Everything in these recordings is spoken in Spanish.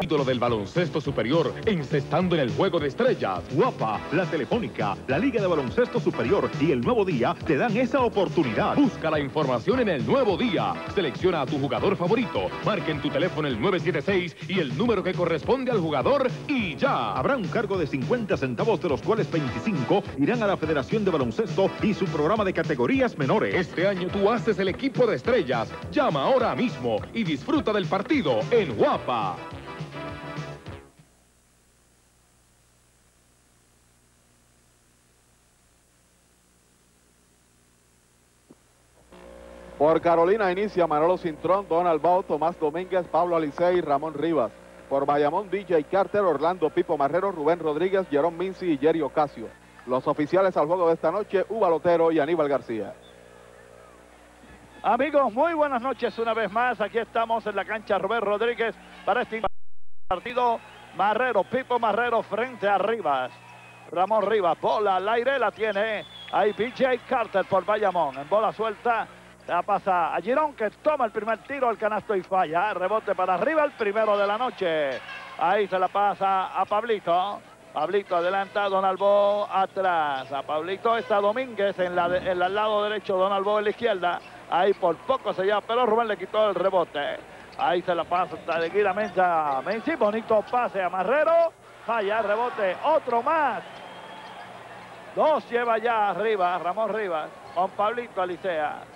ídolo del baloncesto superior, encestando en el juego de estrellas. Guapa, la Telefónica, la Liga de Baloncesto Superior y el Nuevo Día te dan esa oportunidad. Busca la información en el Nuevo Día. Selecciona a tu jugador favorito. Marca en tu teléfono el 976 y el número que corresponde al jugador y ya. Habrá un cargo de 50 centavos, de los cuales 25 irán a la Federación de Baloncesto y su programa de categorías menores. Este año tú haces el equipo de estrellas. Llama ahora mismo y disfruta del partido en Guapa. Por Carolina inicia Manolo Cintrón, Donald Bau, Tomás Domínguez, Pablo Alicey, Ramón Rivas. Por Bayamón, DJ Carter, Orlando Pipo Marrero, Rubén Rodríguez, Jerón Minci y Jerry Ocasio. Los oficiales al juego de esta noche, Uba Lotero y Aníbal García. Amigos, muy buenas noches una vez más. Aquí estamos en la cancha Rubén Rodríguez para este partido. Marrero, Pipo Marrero frente a Rivas. Ramón Rivas, bola al aire, la tiene ahí BJ Carter por Bayamón. En bola suelta, la pasa a Girón que toma el primer tiro al canasto y falla. Rebote para arriba, el primero de la noche. Ahí se la pasa a Pablito. Pablito adelanta, Don Albo atrás. A Pablito está Domínguez en, la en el lado derecho, Don Albo en la izquierda. Ahí por poco se llama, pero Rubén le quitó el rebote. Ahí se la pasa tranquilamente a Menzi. Bonito pase a Marrero. Falla, rebote, otro más. Dos lleva ya arriba, Ramón Rivas, con Pablito Alicea.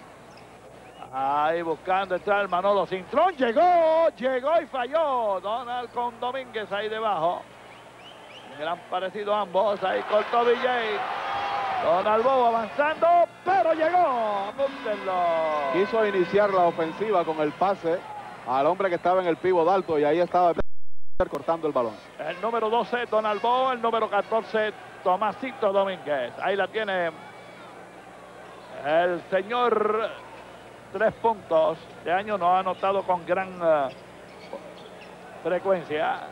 Ahí buscando entrar Manolo Cintrón. Llegó, llegó y falló. Donald con Domínguez ahí debajo. Gran parecido ambos. Ahí cortó DJ. Donald Bobo avanzando, pero llegó. Apúntenlo. Quiso iniciar la ofensiva con el pase al hombre que estaba en el pivo de alto y ahí estaba cortando el balón. El número 12, Donald Bobo. El número 14, Tomasito Domínguez. Ahí la tiene el señor tres puntos. de año no ha anotado con gran uh, frecuencia.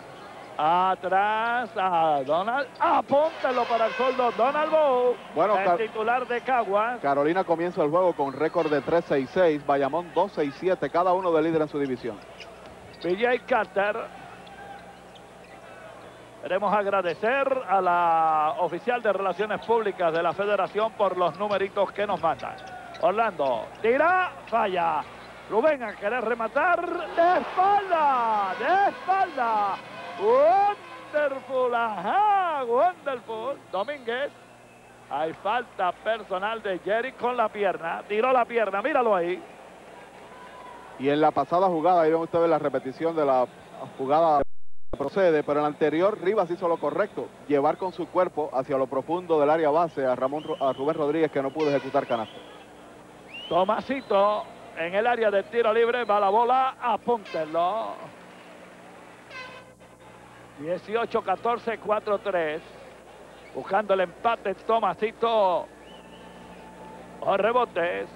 Atrás a Donald. Apúntalo para el soldo Donald Bow. Bueno, el titular de Caguas. Carolina comienza el juego con récord de 3-6-6. Bayamón 2-6-7. Cada uno de líder en su división. PJ Carter. Queremos agradecer a la oficial de Relaciones Públicas de la Federación por los numeritos que nos mandan. Orlando tira, falla. Rubén a querer rematar de espalda, de espalda. Wonderful, ajá, wonderful. Domínguez. Hay falta personal de Jerry con la pierna. Tiró la pierna, míralo ahí. Y en la pasada jugada, ahí ven ustedes la repetición de la jugada procede, pero en la anterior Rivas hizo lo correcto, llevar con su cuerpo hacia lo profundo del área base a, Ramón, a Rubén Rodríguez que no pudo ejecutar canasto. Tomasito en el área de tiro libre, va la bola, apúntenlo. 18-14, 4-3. Buscando el empate, Tomasito. O rebotes.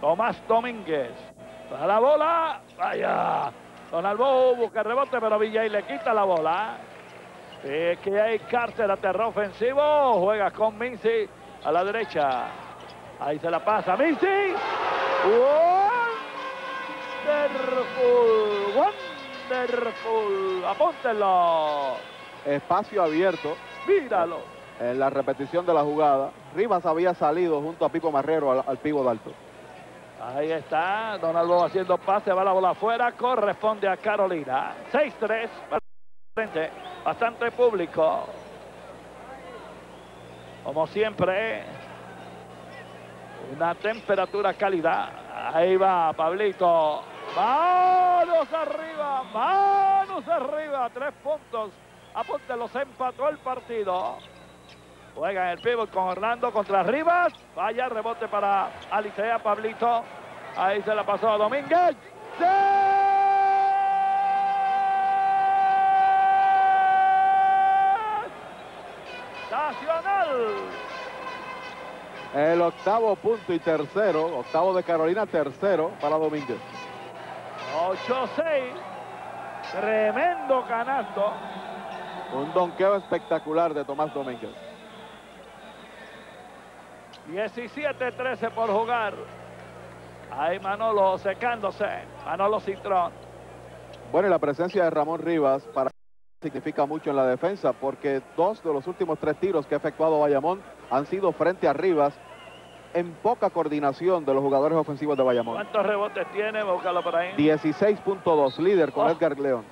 Tomás Domínguez. Para la bola. Vaya. Don Albo busca el rebote, pero Villay le quita la bola. Es que hay cárcel, aterro ofensivo. Juega con Minci a la derecha. Ahí se la pasa Minci. Wonderful. Wonderful. Apúntenlo. Espacio abierto. Míralo. En la repetición de la jugada. Rivas había salido junto a Pipo Marrero al, al pivo de alto. Ahí está, Donaldo haciendo pase, va la bola afuera, corresponde a Carolina. 6-3, bastante público. Como siempre, una temperatura cálida. Ahí va Pablito. Manos arriba, manos arriba. Tres puntos. Apunte, los empató el partido. Juega en el pivot con Orlando contra Rivas. Vaya rebote para Alicea Pablito. Ahí se la pasó a Domínguez. El octavo punto y tercero, octavo de Carolina, tercero para Domínguez. 8-6. Tremendo canasto. Un donqueo espectacular de Tomás Domínguez. 17-13 por jugar. Ahí Manolo secándose. Manolo Cintrón. Bueno, y la presencia de Ramón Rivas para significa mucho en la defensa porque dos de los últimos tres tiros que ha efectuado Bayamón han sido frente a Rivas en poca coordinación de los jugadores ofensivos de Bayamón. ¿Cuántos rebotes tiene? Búscalo por ahí. 16.2, líder con Oh. Edgar León.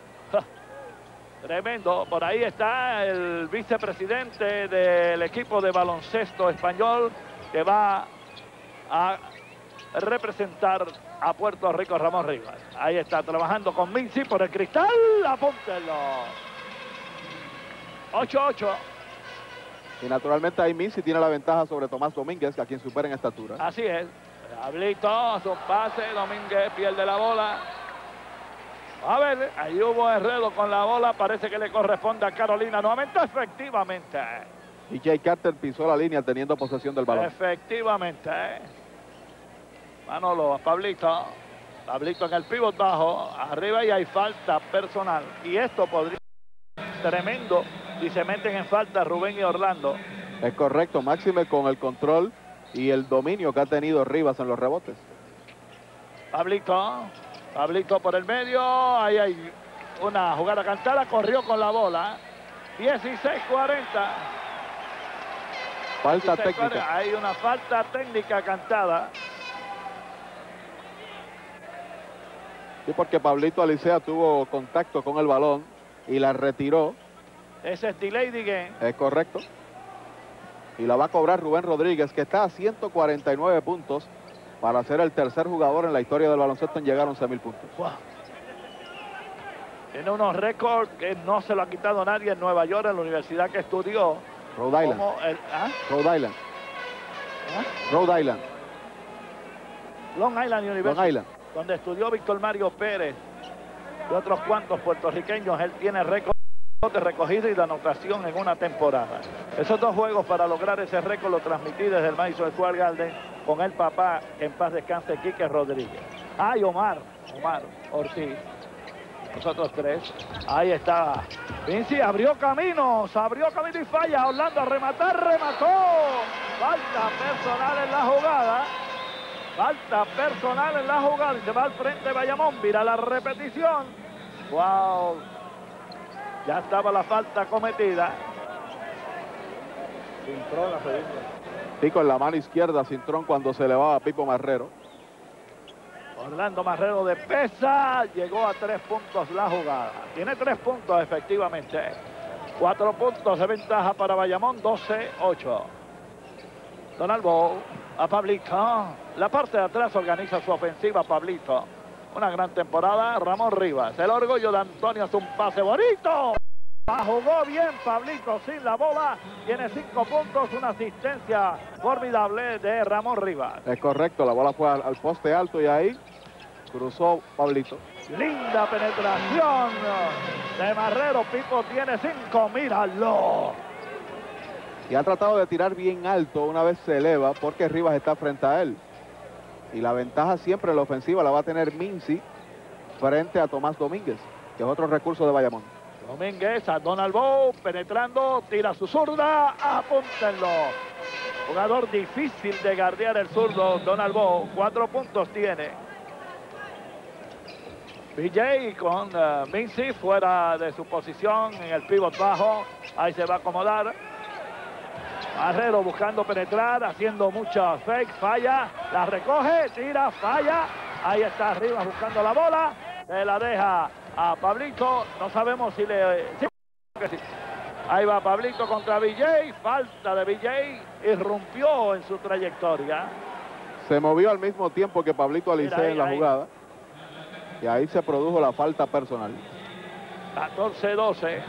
Tremendo. Por ahí está el vicepresidente del equipo de baloncesto español que va a representar a Puerto Rico, Ramón Rivas. Ahí está trabajando con Mincy por el cristal. Apúntenlo. 8-8. Y naturalmente ahí Mincy tiene la ventaja sobre Tomás Domínguez, a quien supera en estatura. Así es. Hablito, su pase, Domínguez pierde la bola. A ver, ahí hubo enredo con la bola, parece que le corresponde a Carolina nuevamente, efectivamente. Y Jay Carter pisó la línea teniendo posesión del balón. Efectivamente. Manolo, Pablito. Pablito en el pivot bajo, arriba y hay falta personal. Y esto podría tremendo si se meten en falta Rubén y Orlando. Es correcto, máxime con el control y el dominio que ha tenido Rivas en los rebotes. Pablito, Pablito por el medio, ahí hay una jugada cantada, corrió con la bola. 16-40. Falta 16-40. técnica. Hay una falta técnica cantada. Sí, porque Pablito Alicea tuvo contacto con el balón y la retiró. Ese es delay de game. Es correcto. Y la va a cobrar Rubén Rodríguez, que está a 149 puntos para ser el tercer jugador en la historia del baloncesto en llegar a 11 mil puntos. Wow. Tiene unos récords que no se lo ha quitado nadie en Nueva York, en la universidad que estudió. Rhode Island. El, ¿ah? Rhode Island. ¿Ah? Rhode Island. Long Island University, Long Island. donde estudió Víctor Mario Pérez y otros cuantos puertorriqueños. Él tiene récord de recogida y de anotación en una temporada. Esos dos juegos para lograr ese récord lo transmití desde el Madison Square Garden con el papá, en paz descanse, Quique Rodríguez. Ay, Omar, Omar Ortiz. Nosotros tres. Ahí está. Vinci abrió caminos, abrió camino y falla. Orlando a rematar, remató. Falta personal en la jugada. Falta personal en la jugada y se va al frente Bayamón. Mira la repetición. Wow. Ya estaba la falta cometida. Cintrón la. Y con la mano izquierda, Cintrón cuando se elevaba Pipo Marrero. Orlando Marrero de pesa. Llegó a tres puntos la jugada. Tiene tres puntos efectivamente. Cuatro puntos de ventaja para Bayamón. 12-8. Donald Bow a Pablito. La parte de atrás organiza su ofensiva Pablito. Una gran temporada. Ramón Rivas. El orgullo de Antonio es un pase bonito. Jugó bien Pablito sin la bola. Tiene cinco puntos. Una asistencia formidable de Ramón Rivas. Es correcto, la bola fue al, al poste alto y ahí cruzó Pablito. Linda penetración de Marrero. Pipo tiene cinco. Míralo. Y ha tratado de tirar bien alto una vez se eleva porque Rivas está frente a él. Y la ventaja siempre en la ofensiva la va a tener Mincy frente a Tomás Domínguez, que es otro recurso de Bayamón. Domínguez a Donald Bow penetrando, tira su zurda, apúntenlo. Jugador difícil de guardiar el zurdo, Donald Bow, cuatro puntos tiene. BJ con uh, fuera de su posición en el pivot bajo, ahí se va a acomodar. Marrero buscando penetrar, haciendo muchas fake, falla, la recoge, tira, falla. Ahí está arriba buscando la bola, se la deja a Pablito, no sabemos si le... Ahí va Pablito contra BJ, falta de BJ, irrumpió en su trayectoria. Se movió al mismo tiempo que Pablito ahí, en la ahí. jugada. Y ahí se produjo la falta personal. 14-12.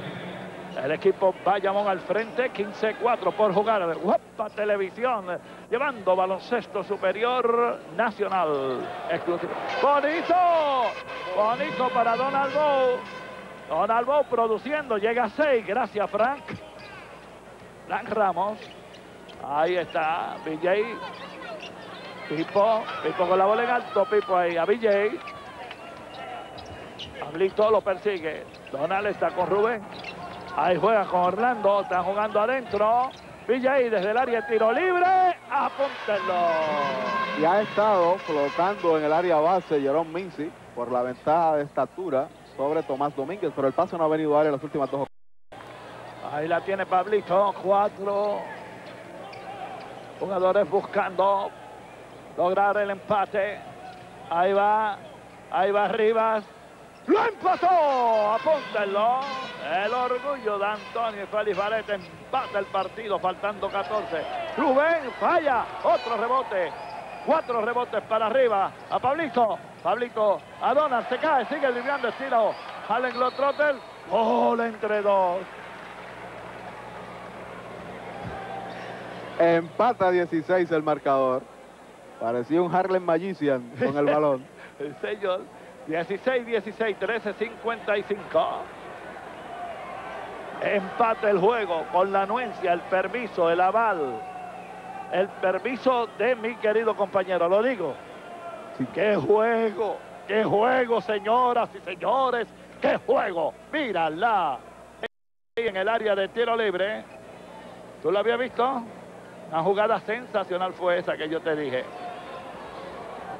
El equipo Bayamón al frente, 15-4 por jugar. Guapa Televisión, llevando baloncesto superior nacional. Exclusivo. Bonito, bonito para Donald Bow. Donald Bow produciendo, llega a 6. Gracias, Frank. Frank Ramos. Ahí está, BJ. Pipo, Pipo con la bola en alto, Pipo ahí a BJ. Pablito lo persigue. Donald está con Rubén. Ahí juega con Orlando. Están jugando adentro. BJ desde el área de tiro libre. Apúntenlo. Y ha estado flotando en el área base Jerome Mincy por la ventaja de estatura sobre Tomás Domínguez, pero el pase no ha venido a dar en las últimas dos Ahí la tiene Pablito, cuatro jugadores buscando lograr el empate. Ahí va, ahí va Rivas. ¡Lo empató! Apúntenlo. El orgullo de Antonio Félix Varete empata el partido, faltando 14. Rubén falla, otro rebote. Cuatro rebotes para arriba. A Pablito. Pablito a Donald. Se cae, sigue driblando estilo. Allen Glotrotter. Gol entre dos. Empata 16 el marcador. Parecía un Harlem Magician con el balón. el señor. 16, 16, 13, 55. Empate el juego con la anuencia, el permiso, el aval. El permiso de mi querido compañero, lo digo. ¡Qué juego! ¡Qué juego, señoras y señores! ¡Qué juego! ¡Mírala! En el área de tiro libre. ¿Tú lo habías visto? Una jugada sensacional fue esa que yo te dije.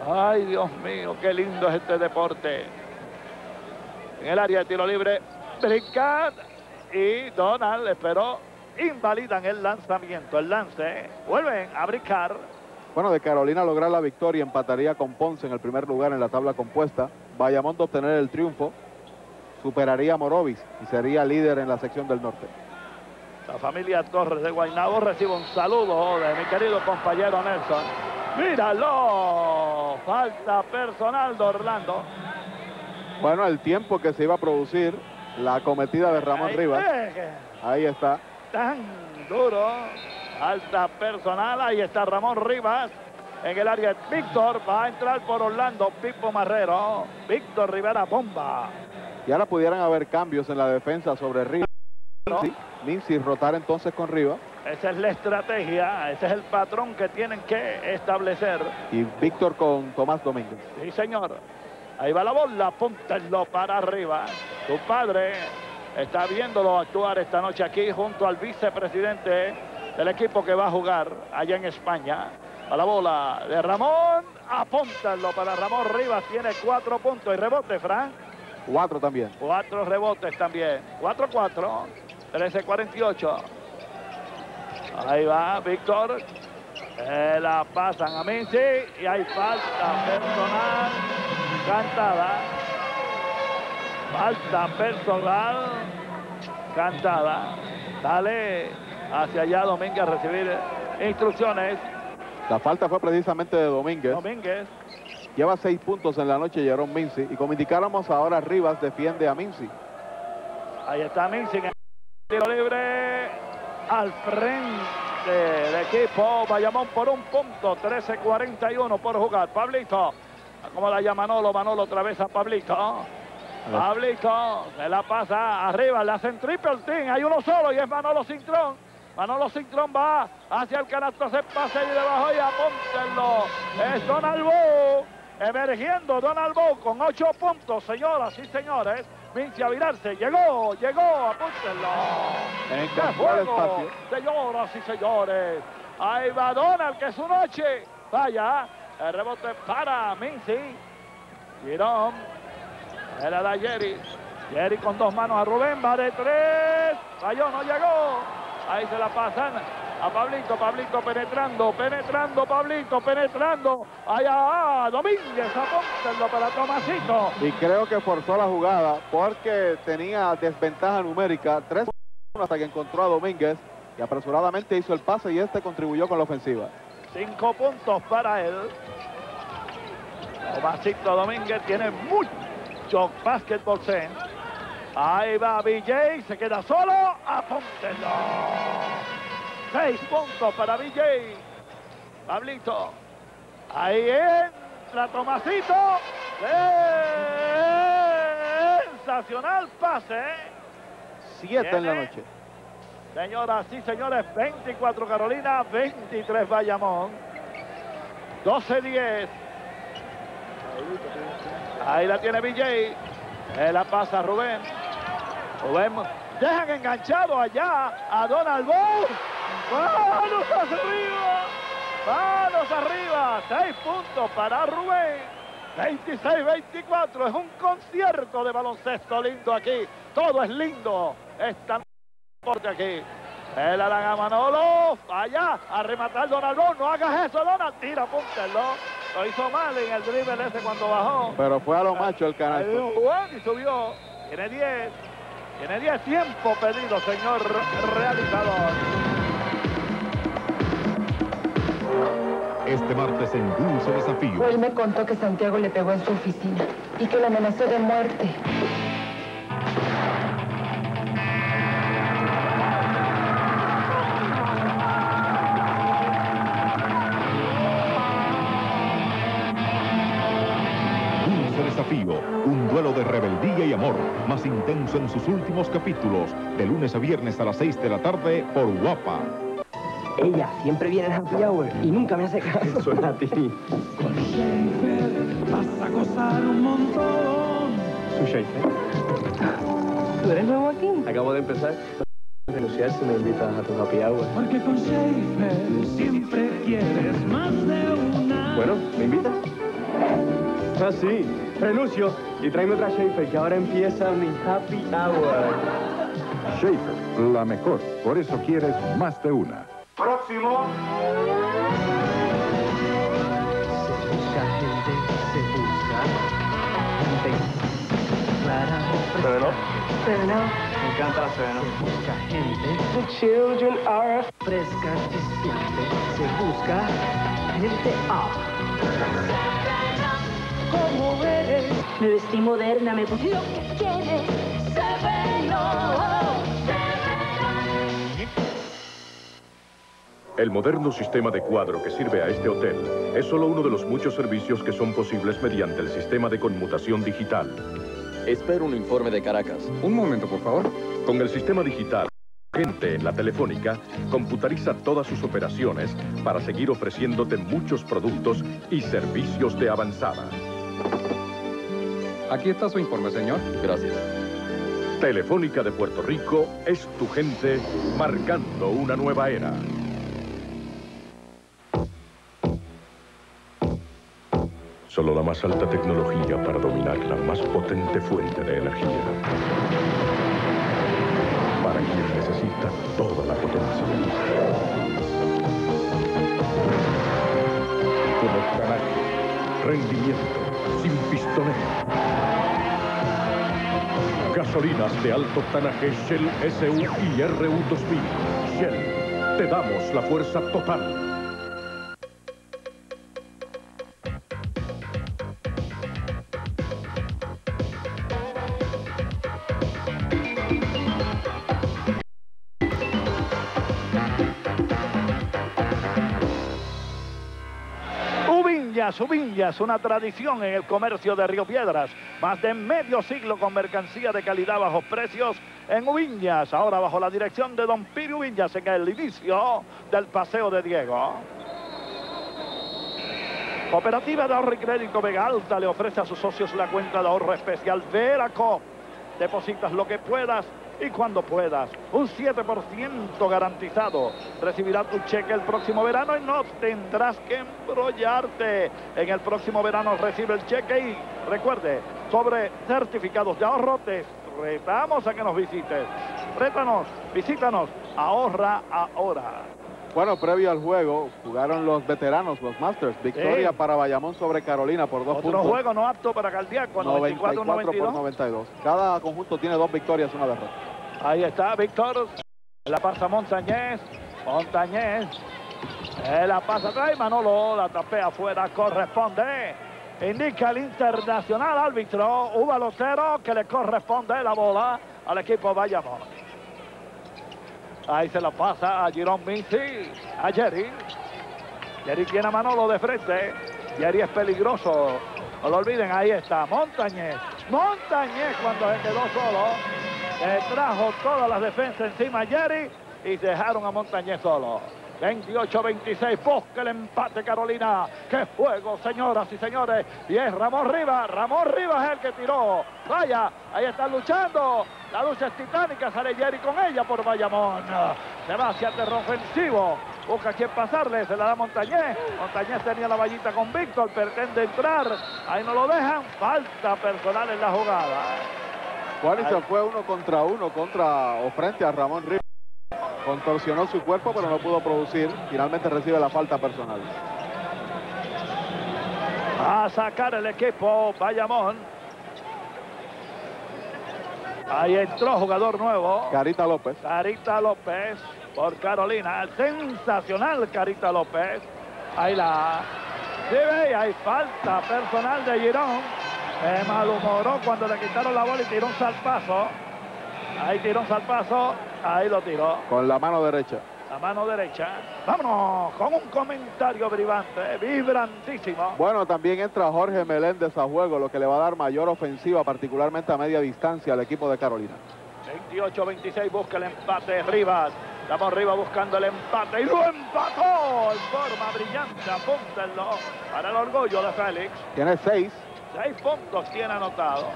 Ay, Dios mío, qué lindo es este deporte. En el área de tiro libre, Brincat y Donald esperó, invalidan el lanzamiento, el lance, vuelven a brincar. Bueno, de Carolina lograr la victoria, empataría con Ponce en el primer lugar en la tabla compuesta. Bayamón de obtener el triunfo, superaría a Morovis y sería líder en la sección del norte. La familia Torres de Guaynabo recibe un saludo de mi querido compañero Nelson. ¡Míralo! Falta personal de Orlando. Bueno, el tiempo que se iba a producir, la cometida de Ramón Ahí Rivas. Ahí está. Tan duro. Falta personal. Ahí está Ramón Rivas. En el área, Víctor va a entrar por Orlando. Pipo Marrero. Víctor Rivera, bomba. Y ahora pudieran haber cambios en la defensa sobre Rivas. Mincy rotar entonces con Rivas. Esa es la estrategia. Ese es el patrón que tienen que establecer. Y Víctor con Tomás Domínguez. Sí, señor. Ahí va la bola, apúntenlo para arriba. Tu padre está viéndolo actuar esta noche aquí junto al vicepresidente del equipo que va a jugar allá en España. A la bola de Ramón, apúntenlo para Ramón Rivas, tiene cuatro puntos y rebote, Frank. Cuatro también. Cuatro rebotes también. 4-4, 13-48. Ahí va Víctor. Eh, la pasan a Mincy y hay falta personal cantada. Falta personal cantada. Dale hacia allá Domínguez a recibir instrucciones. La falta fue precisamente de Domínguez. Domínguez. Lleva seis puntos en la noche Jerón Mincy. Y como indicáramos ahora, Rivas defiende a Mincy. Ahí está Mincy en el tiro libre al frente del equipo Bayamón por un punto, 13-41 por jugar. Pablito, como la llama Manolo, Manolo otra vez a Pablito. Pablito se la pasa arriba, le hacen triple team, hay uno solo y es Manolo Cintrón. Manolo Cintrón va hacia el canasto, se pasa y debajo y apúntenlo. Es Donald Bo, emergiendo Donald Bo con ocho puntos, señoras y señores. Vinci a virarse, llegó, llegó, apúntenlo. El ¡Qué juego! Señoras y señores, ahí va Donald, que es su noche. Vaya, el rebote para Mincy. Girón, era de Jerry. Jerry con dos manos a Rubén, va de tres. Falló, no llegó. Ahí se la pasan a Pablito, Pablito penetrando, penetrando, Pablito penetrando. Allá, Domínguez, apúntenlo para Tomasito. Y creo que forzó la jugada porque tenía desventaja numérica. Tres hasta que encontró a Domínguez y apresuradamente hizo el pase y este contribuyó con la ofensiva. Cinco puntos para él. Tomasito Domínguez tiene mucho básquetbol sen. Ahí va BJ, se queda solo. Apúntenlo. Seis puntos para BJ. Pablito. Ahí entra Tomasito. Sensacional pase. Siete en la noche. Señoras y señores, 24 Carolina, 23 Bayamón. 12-10. Ahí la tiene BJ. Él la pasa Rubén. Rubén. Dejan enganchado allá a Donald Bow. ¡Manos arriba! ¡Manos arriba! Seis puntos para Rubén. 26-24. Es un concierto de baloncesto lindo aquí. Todo es lindo. Esta noche aquí. El Aranga Manolo. Allá a rematar Donaldo. No hagas eso, Donald. Tira, apúntelo. Lo hizo mal en el dribble ese cuando bajó. Pero fue a lo macho el Juan y subió. Tiene 10. Tiene 10 tiempo pedido, señor realizador. Este martes en Dulce Desafío. Él me contó que Santiago le pegó en su oficina y que le amenazó de muerte. Desafío, un duelo de rebeldía y amor, más intenso en sus últimos capítulos, de lunes a viernes a las 6 de la tarde por Guapa. Ella siempre viene al happy hour y nunca me hace caso. Suena a ti. Vas a gozar un montón. Su Schaefer. ¿Tú eres nuevo aquí? Acabo de empezar. Renunciar si me invitas a tu happy hour. Porque con Schaefer siempre quieres más de una. Bueno, ¿me invitas? Ah, sí. Renuncio y tráeme otra Schaefer que ahora empieza mi happy hour. Schaefer, la mejor, por eso quieres más de una. Próximo. Se busca gente, se busca gente. Pero Me encanta la Severo. Se busca gente. The children are fresca, chispeante. Se busca gente up. ¿Cómo eres? Me vestí moderna, me puse lo que quieres. El moderno sistema de cuadro que sirve a este hotel es solo uno de los muchos servicios que son posibles mediante el sistema de conmutación digital. Espero un informe de Caracas. Un momento, por favor. Con el sistema digital, gente en la telefónica computariza todas sus operaciones para seguir ofreciéndote muchos productos y servicios de avanzada. Aquí está su informe, señor. Gracias. Telefónica de Puerto Rico es tu gente marcando una nueva era. Solo la más alta tecnología para dominar la más potente fuente de energía. Para quien necesita toda la potencia. Como canaje, rendimiento, Gasolinas de alto octanaje Shell SU y RU 2000. Shell, te damos la fuerza total. Ubiñas, Ubiñas, una tradición en el comercio de Río Piedras. Más de medio siglo con mercancía de calidad bajos precios en Ubiñas. Ahora bajo la dirección de Don Piri Ubiñas en el inicio del paseo de Diego. Cooperativa de Ahorro y Crédito Vega Alta le ofrece a sus socios la cuenta de ahorro especial Veracop. Depositas lo que puedas y cuando puedas. Un 7% garantizado. Recibirás tu cheque el próximo verano y no tendrás que embrollarte. En el próximo verano recibe el cheque y recuerde, sobre certificados de ahorro te retamos a que nos visites. Rétanos, visítanos, ahorra ahora. Bueno, previo al juego, jugaron los veteranos, los Masters. Victoria Sí. para Bayamón sobre Carolina por dos Otro puntos. juego no apto para cardíaco, 94 por 94-92. 92. Cada conjunto tiene dos victorias, una derrota. Ahí está Víctor. La pasa Montañez. Montañez. Eh, la pasa atrás. Manolo la tapea afuera. Corresponde. Indica el internacional árbitro. Un balotero que le corresponde la bola al equipo Bayamón. Ahí se la pasa a Girón Minci. A Jerry. Jerry tiene a Manolo de frente. Jerry es peligroso. No lo olviden, ahí está. Montañez. Montañez cuando se quedó solo. Le trajo todas las defensas encima a Jerry y dejaron a Montañez solo. 28-26, busca el empate Carolina. ¡Qué juego, señoras y señores! Y es Ramón Rivas. Ramón Rivas es el que tiró. Vaya, ahí están luchando. La lucha es titánica. Sale Jerry con ella por Bayamón. Se va hacia terreno ofensivo Busca quien pasarle, se la da Montañez. Montañez tenía la vallita con Víctor, pretende entrar. Ahí no lo dejan. Falta personal en la jugada. Juan se fue uno contra uno contra o frente a Ramón Rivas. Contorsionó su cuerpo, pero no pudo producir. Finalmente recibe la falta personal. A sacar el equipo Bayamón. Ahí entró jugador nuevo. Carita López. Carita López por Carolina. Sensacional Carita López. Ahí la... Sí, ve, hay falta personal de Girón. Se malhumoró cuando le quitaron la bola y tiró un salpazo. Ahí tiró un salpazo. Ahí lo tiró. Con la mano derecha. La mano derecha. Vámonos con un comentario vibrante, vibrantísimo. Bueno, también entra Jorge Meléndez a juego, lo que le va a dar mayor ofensiva, particularmente a media distancia al equipo de Carolina. 28-26 busca el empate Rivas. Estamos arriba buscando el empate y lo empató en forma brillante. Apúntenlo para el orgullo de Félix. Tiene seis. Seis puntos tiene anotado.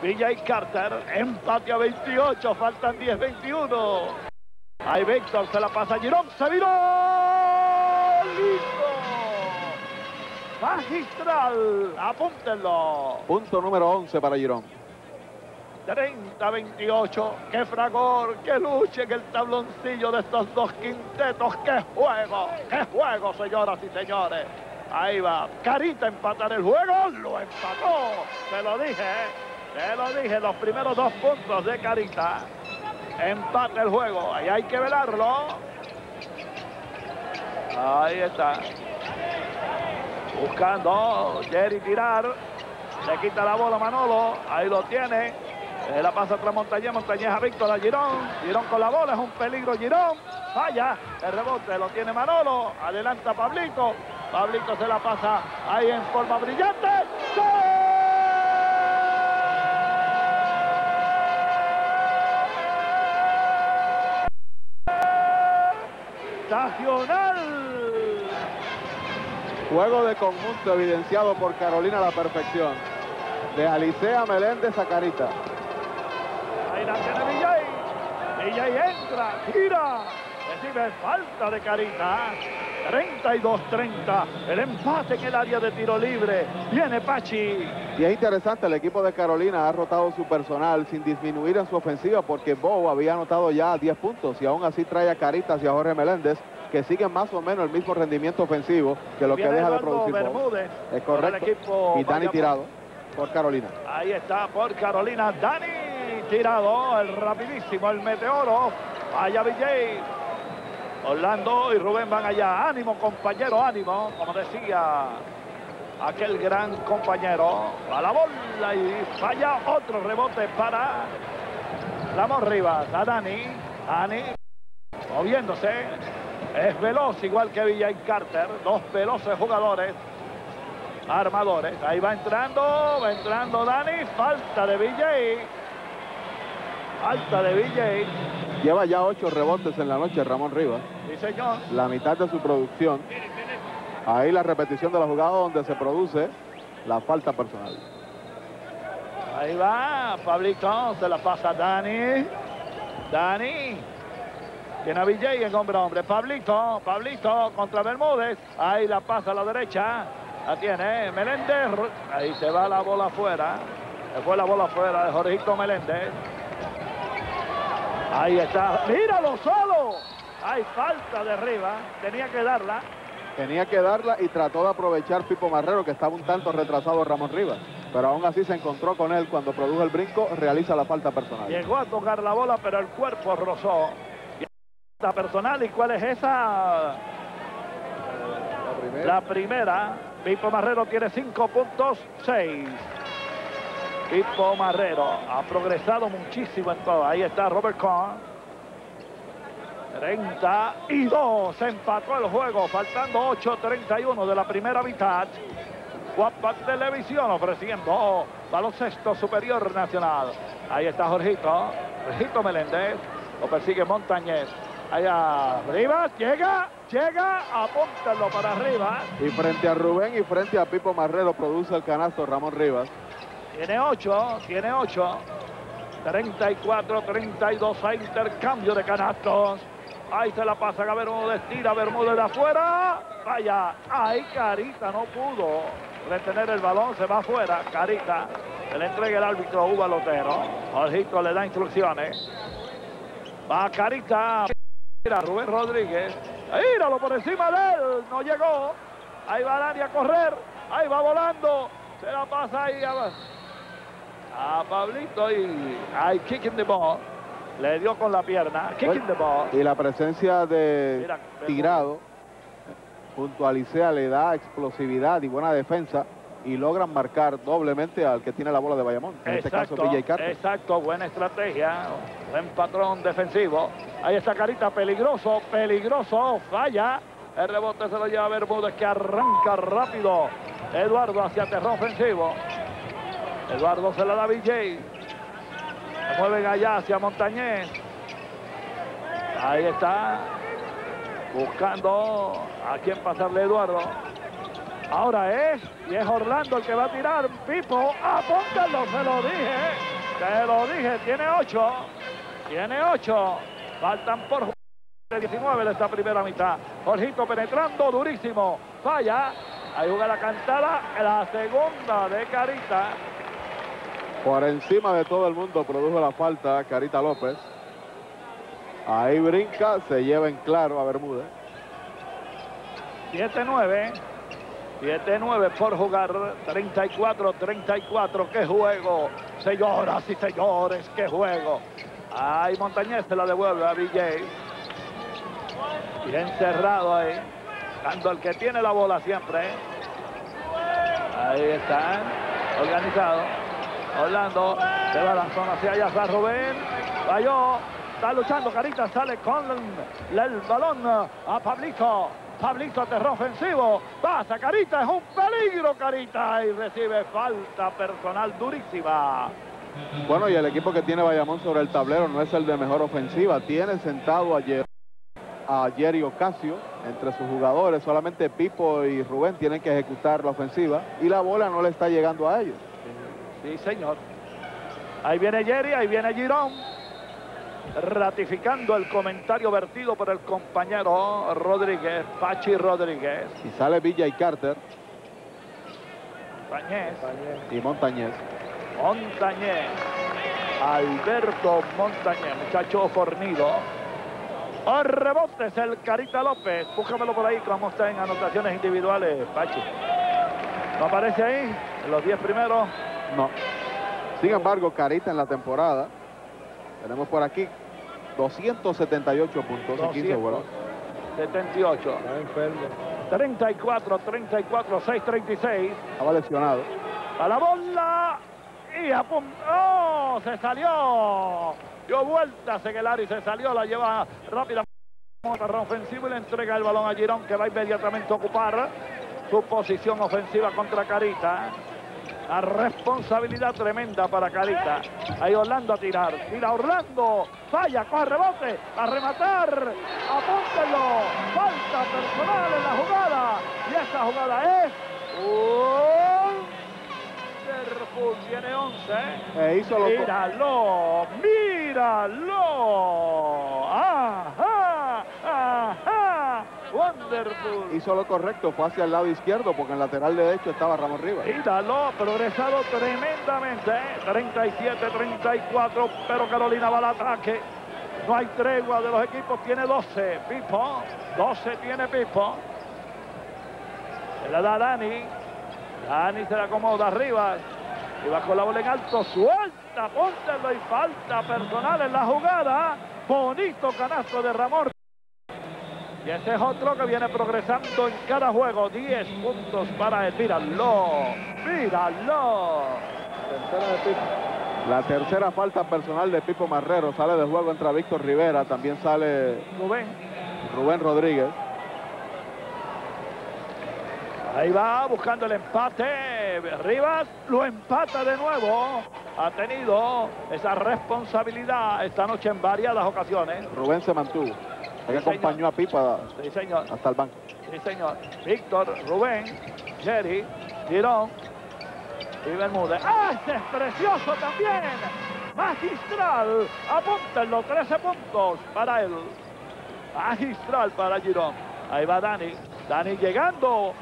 Villa y Carter, empate a 28, faltan 10-21. Ahí Víctor se la pasa a Girón, se viró. ¡Listo! Magistral, apúntenlo. Punto número 11 para Girón. 30-28. Qué fragor, qué lucha en el tabloncillo de estos dos quintetos. ¡Qué juego! ¡Qué juego, señoras y señores! Ahí va. Carita empatar el juego. Lo empató. Te lo dije. Te lo dije. Los primeros dos puntos de Carita. Empate el juego. Ahí hay que velarlo. Ahí está. Buscando Jerry tirar. Le quita la bola Manolo. Ahí lo tiene. Eh, la pasa otra Montañez, Montañez a Víctor a Girón. Girón con la bola, es un peligro Girón. Falla, el rebote lo tiene Manolo. Adelanta Pablito. Pablito se la pasa ahí en forma brillante. Nacional. Juego de conjunto evidenciado por Carolina a la perfección. De Alicea Meléndez a Carita. Ahí la tiene Villay. Villay entra, gira. Recibe falta de Carita. 32-30. El empate en el área de tiro libre. Viene Pachi. Y es interesante, el equipo de Carolina ha rotado su personal sin disminuir en su ofensiva porque Bow había anotado ya 10 puntos y aún así trae a Caritas y a Jorge Meléndez que siguen más o menos el mismo rendimiento ofensivo que lo que deja de producir Bow. Bermúdez Es correcto. equipo Y Dani tirado por Carolina. Ahí está por Carolina. Dani tirado, el rapidísimo, el meteoro. Allá Villay. Orlando y Rubén van allá. Ánimo, compañero, ánimo. Como decía aquel gran compañero. A la bola y falla otro rebote para Ramón Rivas. A Dani. Dani moviéndose. Es veloz igual que Villa y Carter. Dos veloces jugadores armadores. Ahí va entrando, va entrando Dani. Falta de Villay. Falta de Villay. Lleva ya ocho rebotes en la noche Ramón Rivas. Sí, señor. La mitad de su producción. Ahí la repetición de la jugada donde se produce la falta personal. Ahí va, Pablito, se la pasa a Dani. Dani. Tiene a Villay en hombre a hombre. Pablito, Pablito contra Bermúdez. Ahí la pasa a la derecha. La tiene Meléndez. Ahí se va la bola afuera. Se fue la bola afuera de Jorgito Meléndez. Ahí está. Míralo solo. Hay falta de arriba. Tenía que darla. Tenía que darla y trató de aprovechar Pipo Marrero, que estaba un tanto retrasado Ramón Rivas. Pero aún así se encontró con él cuando produjo el brinco, realiza la falta personal. Llegó a tocar la bola, pero el cuerpo rozó. La personal, ¿y cuál es esa? La primera. Pipo Marrero tiene 5 puntos, 6. Pipo Marrero ha progresado muchísimo en todo. Ahí está Robert Kahn. 32. Se empató el juego, faltando 8.31 de la primera mitad. Guapac Televisión ofreciendo baloncesto superior nacional. Ahí está Jorgito. Jorgito Meléndez. Lo persigue Montañez. Allá Rivas. Llega. Llega. Apúntalo para arriba. Y frente a Rubén y frente a Pipo Marrero produce el canasto Ramón Rivas. Tiene 8. Tiene 8. 34, 32 a intercambio de canastos. Ahí se la pasa a Bermúdez, tira Bermúdez de afuera. Vaya, ahí Carita no pudo retener el balón, se va afuera. Carita, se le entrega el árbitro Uva Lotero. Jorgito le da instrucciones. Va Carita. Mira, Rubén Rodríguez. Míralo por encima de él. No llegó. Ahí va Dani a correr. Ahí va volando. Se la pasa ahí a, a Pablito y hay kicking the ball. Le dio con la pierna. Kicking the ball. Y la presencia de Mira, Tirado junto a Licea le da explosividad y buena defensa y logran marcar doblemente al que tiene la bola de Bayamón. En este caso, Exacto, y Carter. exacto, buena estrategia, buen patrón defensivo. Ahí está Carita, peligroso, peligroso, falla. El rebote se lo lleva Bermúdez que arranca rápido. Eduardo hacia terreno ofensivo. Eduardo se la da a BJ. Se mueven allá hacia Montañez. Ahí está. Buscando a quién pasarle Eduardo. Ahora es, y es Orlando el que va a tirar. Pipo, apúntalo, se lo dije. Te lo dije, tiene ocho. Tiene ocho. Faltan por jugar de 19 de esta primera mitad. Jorgito penetrando, durísimo. Falla. Ahí juega la cantada, la segunda de Carita. Por encima de todo el mundo produjo la falta Carita López. Ahí brinca, se lleva en claro a Bermúdez. 7-9. 7-9 por jugar. 34-34. ¡Qué juego! Señoras y señores, qué juego. Ahí Montañez se la devuelve a BJ. Bien cerrado ahí. Dando el que tiene la bola siempre. Ahí están. Organizado. Orlando. Se va la zona hacia allá. Está Rubén. Falló. Está luchando. Carita sale con el, balón a Pablito. Pablito terreno ofensivo. Pasa Carita. Es un peligro Carita. Y recibe falta personal durísima. Bueno, y el equipo que tiene Bayamón sobre el tablero no es el de mejor ofensiva. Tiene sentado ayer a Jerry Ocasio entre sus jugadores. Solamente Pipo y Rubén tienen que ejecutar la ofensiva y la bola no le está llegando a ellos. Sí, señor. Ahí viene Jerry, ahí viene Girón. Ratificando el comentario vertido por el compañero Rodríguez, Pachi Rodríguez. Y sale Villa y Carter Montañez, y Montañez. Montañez. Alberto Montañez, muchacho fornido. A rebotes el Carita López. Búscamelo por ahí cómo está en anotaciones individuales, Pachi. ¿No aparece ahí? En los 10 primeros. No. Sin embargo, Carita en la temporada, tenemos por aquí 278 puntos en 15 juegos. 78. 34, 34, 6, 36. Estaba lesionado. A la bola. Y a pum. ¡Oh! Se salió. Dio vueltas en el área y se salió. La lleva rápidamente. Ofensivo y le entrega el balón a Girón que va inmediatamente a ocupar su posición ofensiva contra Carita. La responsabilidad tremenda para Carita. Ahí Orlando a tirar. Tira Orlando. Falla, coge rebote. A rematar. Apúntenlo. Falta personal en la jugada. Y esa jugada es. Tiene 11. E hizo lo, Míralo. Míralo. Ajá. Ajá. Wonderful. hizo lo correcto, fue hacia el lado izquierdo porque en el lateral derecho estaba Ramón Rivas. Míralo, progresado tremendamente. ¿eh? 37-34, pero Carolina va al ataque. No hay tregua de los equipos, tiene 12. Pipo, 12 tiene Pipo. Se la da Dani. Dani se la acomoda arriba. Y con la bola en alto, suelta, póntelo y falta personal en la jugada. Bonito canasto de Ramón. Y ese es otro que viene progresando en cada juego. 10 puntos para él. Míralo. Míralo. La tercera falta personal de Pipo Marrero sale de juego entra Víctor Rivera, también sale Rubén. Rubén Rodríguez. Ahí va buscando el empate. Rivas lo empata de nuevo. Ha tenido esa responsabilidad esta noche en variadas ocasiones. Rubén se mantuvo. Sí, acompañó a Pipo a- Sí, señor. hasta el banco. Sí, señor. Víctor, Rubén, Jerry, Girón y Bermúdez. ¡Ah, este es precioso también! Magistral. Apúntenlo, 13 puntos para él. magistral para Girón. Ahí va Dani, Dani llegando.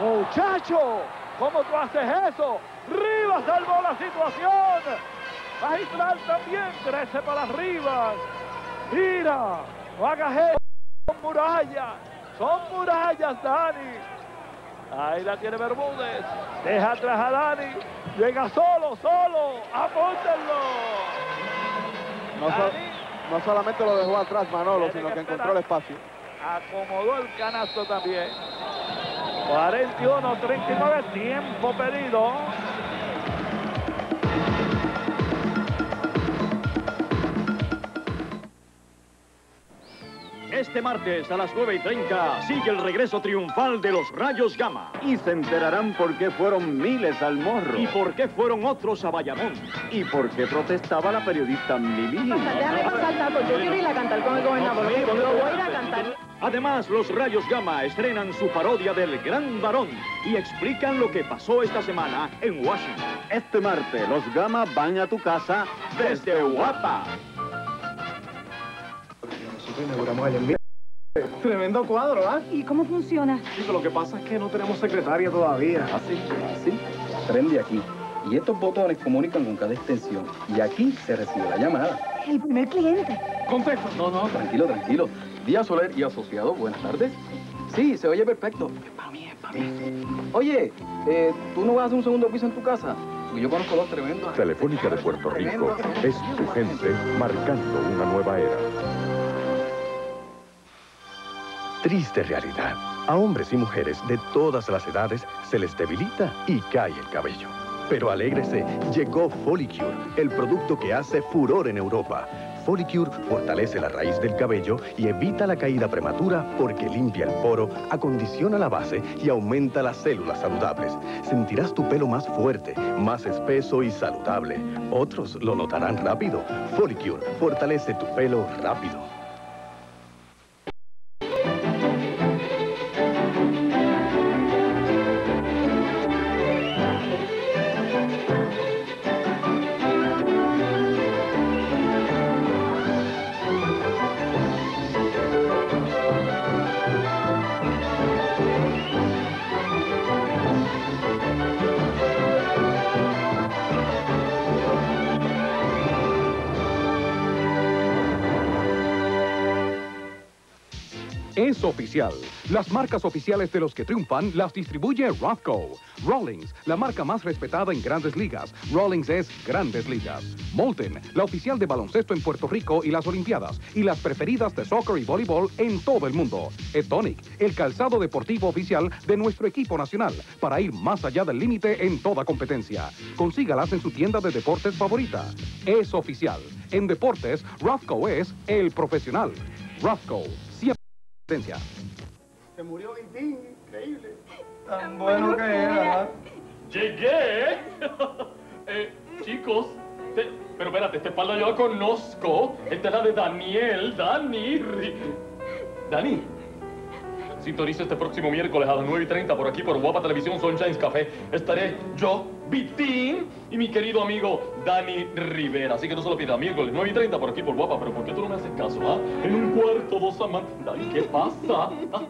Muchacho, ¿cómo tú haces eso? Rivas salvó la situación. Magistral también crece para Rivas. Mira, no hagas eso. Son murallas. Son murallas, Dani. Ahí la tiene Bermúdez. Deja atrás a Dani. Llega solo, solo. Apúntenlo. No, so, no solamente lo dejó atrás Manolo, sino que encontró el espacio. Acomodó el canasto también. 41-39, tiempo pedido. Este martes a las 9 y 30 sigue el regreso triunfal de los Rayos Gama. Y se enterarán por qué fueron miles al morro. Y por qué fueron otros a Bayamón. Y por qué protestaba la periodista Mili. Déjame pasar tanto. Yo quiero ir a cantar con el gobernador. Yo voy a ir a cantar. Además, los Rayos Gama estrenan su parodia del Gran Varón y explican lo que pasó esta semana en Washington. Este martes, los Gama van a tu casa desde Guapa. inauguramos el envío. Tremendo cuadro, ¿ah? ¿Y cómo funciona? Chico, lo que pasa es que no tenemos secretaria todavía. Así, así. Prende aquí. Y estos botones comunican con cada extensión. Y aquí se recibe la llamada. El primer cliente. Contesta. No, no, tranquilo, tranquilo. Día Soler y asociado, buenas tardes. Sí, se oye perfecto. Es para mí, es para mí. Oye, eh, ¿tú no vas a hacer un segundo piso en tu casa? Porque yo conozco dos tremendos. Telefónica de Puerto Rico es tu gente marcando una nueva era. Triste realidad. A hombres y mujeres de todas las edades se les debilita y cae el cabello. Pero alégrese, llegó Folicure, el producto que hace furor en Europa. Folicure fortalece la raíz del cabello y evita la caída prematura porque limpia el poro, acondiciona la base y aumenta las células saludables. Sentirás tu pelo más fuerte, más espeso y saludable. Otros lo notarán rápido. Folicure fortalece tu pelo rápido. Oficial. Las marcas oficiales de los que triunfan las distribuye Rothco. Rawlings, la marca más respetada en grandes ligas. Rawlings es grandes ligas. Molten, la oficial de baloncesto en Puerto Rico y las Olimpiadas. Y las preferidas de soccer y voleibol en todo el mundo. Etonic, el calzado deportivo oficial de nuestro equipo nacional. Para ir más allá del límite en toda competencia. Consígalas en su tienda de deportes favorita. Es oficial. En deportes, Rothco es el profesional. Competencia. Se murió Vintín, increíble. Tan bueno que era. Llegué. eh, chicos, te- pero espérate, esta espalda yo la conozco. Esta es la de Daniel, Dani. Dani. Sintoniza este próximo miércoles a las 9 y 30 por aquí por Guapa Televisión Sunshine's Café. Estaré yo, Vitín y mi querido amigo Dani Rivera. Así que no se lo pierdas, miércoles 9 y 30 por aquí por Guapa. Pero ¿por qué tú no me haces caso, ah? En un cuarto, dos amantes. Dani, ¿qué pasa? ¿Estás?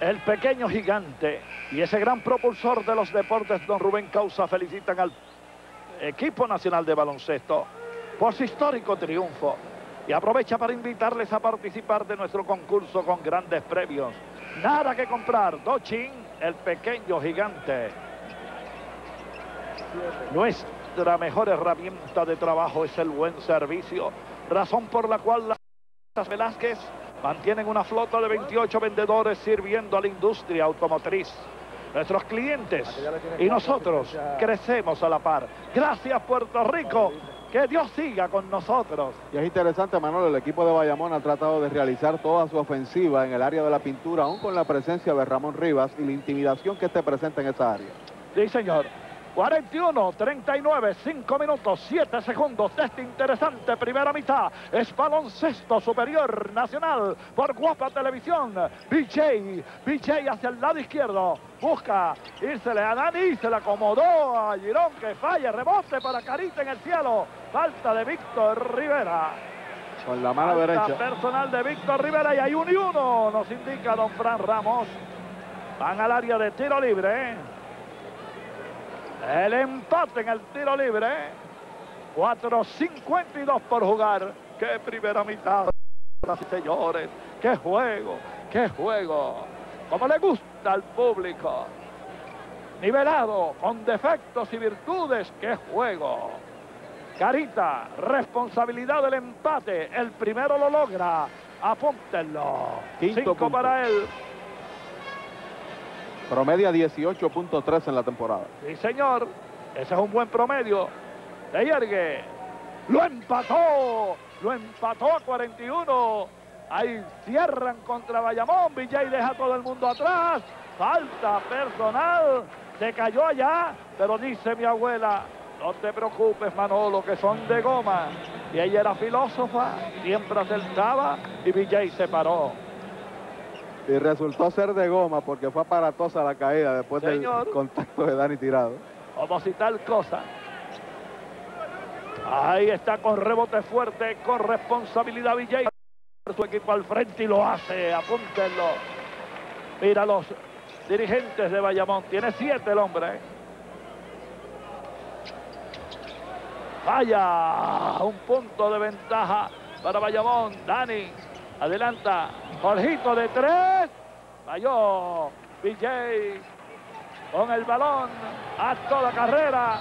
El pequeño gigante y ese gran propulsor de los deportes, don Rubén Causa, felicitan al equipo nacional de baloncesto por su histórico triunfo y aprovecha para invitarles a participar de nuestro concurso con grandes premios. Nada que comprar, Dochin, el pequeño gigante. Nuestra mejor herramienta de trabajo es el buen servicio, razón por la cual las Velázquez mantienen una flota de 28 vendedores sirviendo a la industria automotriz. Nuestros clientes y nosotros crecemos a la par. Gracias Puerto Rico, que Dios siga con nosotros. Y es interesante, Manolo, el equipo de Bayamón ha tratado de realizar toda su ofensiva en el área de la pintura, aún con la presencia de Ramón Rivas y la intimidación que esté presente en esa área. Sí, señor. 41, 39, 5 minutos, 7 segundos de esta interesante primera mitad. Es baloncesto superior nacional por Guapa Televisión. BJ, BJ hacia el lado izquierdo. Busca írsele a Dani, se le acomodó a Girón que falla, rebote para Carita en el cielo. Falta de Víctor Rivera. Con la mano Falta derecha. personal de Víctor Rivera y hay uno y uno, nos indica don Fran Ramos. Van al área de tiro libre. El empate en el tiro libre. 4.52 por jugar. ¡Qué primera mitad! Señores, qué juego, qué juego. Como le gusta al público. Nivelado, con defectos y virtudes, qué juego. Carita, responsabilidad del empate. El primero lo logra. Apúntenlo. Quinto Cinco punto. para él. Promedia 18.3 en la temporada. Sí, señor. Ese es un buen promedio. De Yergue. Lo empató. Lo empató a 41. Ahí cierran contra Bayamón. Villay deja a todo el mundo atrás. Falta personal. Se cayó allá. Pero dice mi abuela. No te preocupes, Manolo, que son de goma. Y ella era filósofa, siempre acertaba y Villay se paró. Y resultó ser de goma porque fue aparatosa la caída después Señor. del contacto de Dani Tirado. Como si tal cosa. Ahí está con rebote fuerte, con responsabilidad Villay. Su equipo al frente y lo hace, apúntenlo. Mira los dirigentes de Bayamón. Tiene siete el hombre. Vaya, un punto de ventaja para Bayamón. Dani, adelanta. Jorgito de tres. Falló. Villay con el balón a toda carrera.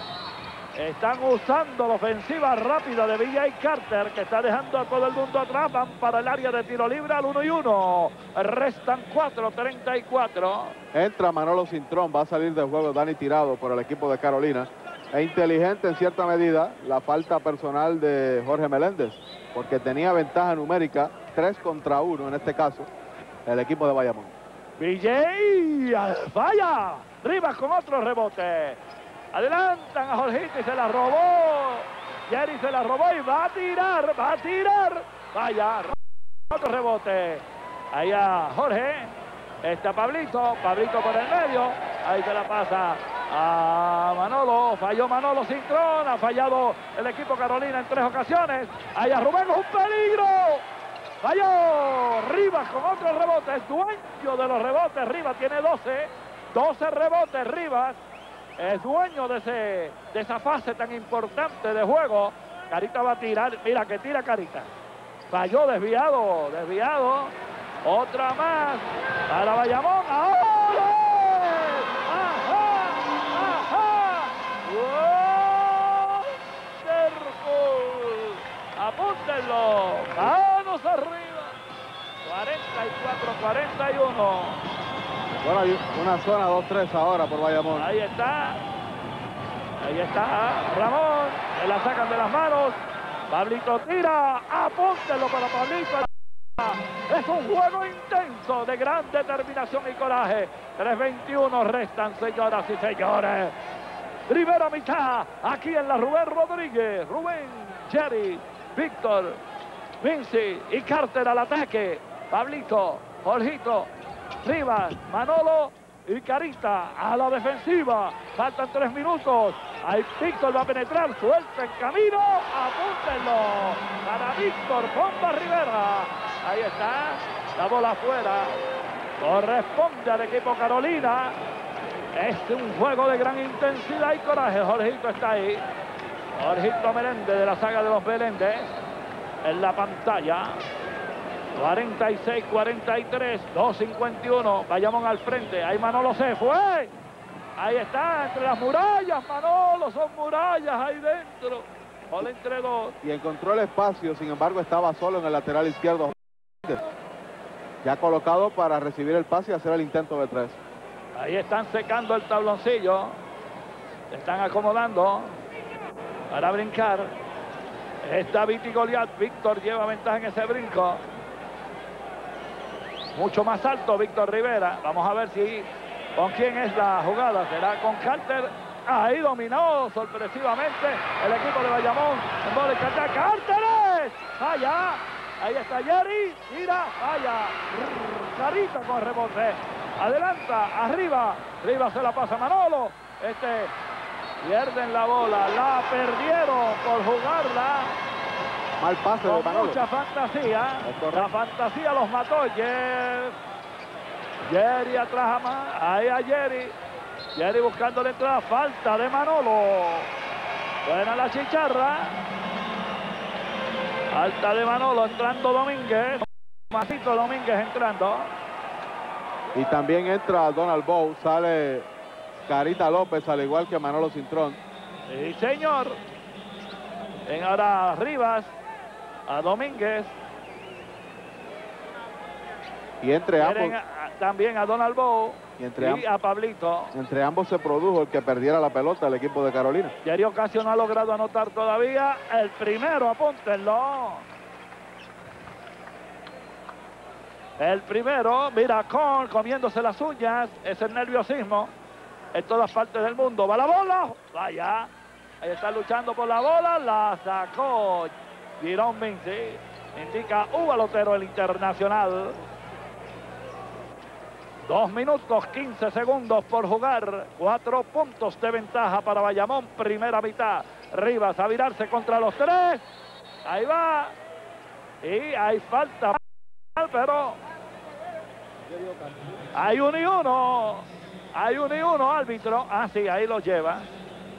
Están usando la ofensiva rápida de Villa y Carter, que está dejando a todo el mundo atrás. Van para el área de tiro libre al 1 y 1. Restan 4, 34. Entra Manolo Cintrón, va a salir del juego Dani Tirado por el equipo de Carolina. E inteligente en cierta medida la falta personal de Jorge Meléndez, porque tenía ventaja numérica, 3 contra 1 en este caso, el equipo de Bayamón. Villay falla. Rivas con otro rebote. Adelantan a Jorgito y se la robó. Jerry se la robó y va a tirar, va a tirar. Vaya, otro rebote. Allá Jorge. Está Pablito, Pablito por el medio. Ahí se la pasa a Manolo. Falló Manolo Cintrón. Ha fallado el equipo Carolina en tres ocasiones. Allá Rubén es un peligro. Falló Rivas con otro rebote. Es dueño de los rebotes. Rivas tiene 12. 12 rebotes Rivas. Es dueño de, ese, de esa fase tan importante de juego. Carita va a tirar. Mira que tira Carita. Falló desviado. Desviado. Otra más. Para Bayamón. ¡Ahora! ¡Ajá! ¡Ajá! ¡Wonderful! Apúntenlo. Manos arriba. 44-41. Bueno, hay una zona 2-3 ahora por Bayamón. Ahí está. Ahí está Ramón. Se la sacan de las manos. Pablito tira. Apúntenlo para Pablito. Es un juego intenso de gran determinación y coraje. 3.21 restan, señoras y señores. Primera mitad, aquí en la Rubén Rodríguez. Rubén, Jerry, Víctor, Vinci y Carter al ataque. Pablito, Jorgito, Rivas, Manolo y Carita a la defensiva. Faltan tres minutos. Ahí Víctor va a penetrar, suelta en camino. Apúntenlo para Víctor Pomba Rivera. Ahí está, la bola afuera. Corresponde al equipo Carolina. Es un juego de gran intensidad y coraje. Jorgito está ahí. Jorgito Meléndez de la saga de los Meléndez. En la pantalla. 46-43, 2-51. Bayamón al frente. Ahí Manolo se fue. Ahí está, entre las murallas, Manolo. Son murallas ahí dentro. Bola entre dos. Y encontró el espacio, sin embargo estaba solo en el lateral izquierdo. Ya colocado para recibir el pase y hacer el intento de tres. Ahí están secando el tabloncillo. Se están acomodando para brincar. Está Viti Goliat. Víctor lleva ventaja en ese brinco. Mucho más alto Víctor Rivera. Vamos a ver si con quién es la jugada. Será con Carter. Ahí dominó sorpresivamente el equipo de Bayamón. En bola de Carter. Falla. Ahí está Jerry. Tira. Falla. Carita con rebote. Adelanta. Arriba. Arriba se la pasa Manolo. Este pierden la bola. La perdieron por jugarla. Mal pase de Con Manolo. mucha fantasía. La fantasía los mató. Jer- Jerry atrás a Ma- Ahí a Jerry. Jerry buscando la entrada. Falta de Manolo. Buena la chicharra. Falta de Manolo entrando Domínguez. Matito Domínguez entrando. Y también entra Donald Bow, sale Carita López, al igual que Manolo Cintrón. Sí, señor. En ahora Rivas. A Domínguez. Y entre ambos, a- también a Donald Bow. y entre, Y a Pablito. entre ambos se produjo el que perdiera la pelota el equipo de Carolina. Jerry Ocasio no ha logrado anotar todavía. El primero, apúntenlo. El primero, mira, con comiéndose las uñas. Es el nerviosismo en todas partes del mundo. Va la bola. Vaya. Ahí está luchando por la bola. La sacó Girón Vinci. Indica Hugo Lotero, el internacional. Dos minutos, 15 segundos por jugar. Cuatro puntos de ventaja para Bayamón. Primera mitad. Rivas a virarse contra los tres. Ahí va. Y hay falta. Pero hay uno y uno. Hay uno y uno, árbitro. Ah, sí, ahí lo lleva.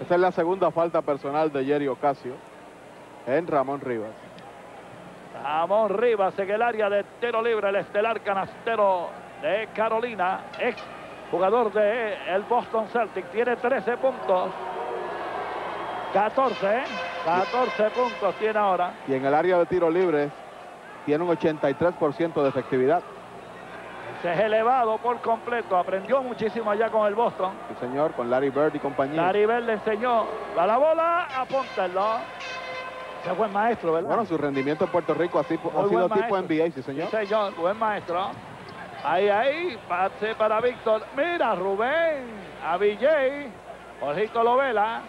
Esa es la segunda falta personal de Jerry Ocasio en Ramón Rivas. Ramón Rivas en el área de tiro libre, el estelar canastero de Carolina, ex jugador de el Boston Celtic, tiene 13 puntos. 14, ¿eh? 14 puntos tiene ahora. Y en el área de tiro libre tiene un 83% de efectividad. Se es elevado por completo, aprendió muchísimo allá con el Boston. Sí, señor, con Larry Bird y compañía. Laribel le enseñó, va la bola, apúntenlo. Ese buen maestro, ¿verdad? Bueno, su rendimiento en Puerto Rico ha sido buen tipo maestro. NBA, sí, señor. Sí, señor, buen maestro. Ahí, ahí, pase para Víctor. Mira, Rubén, a VJ. Jorgito Lovela.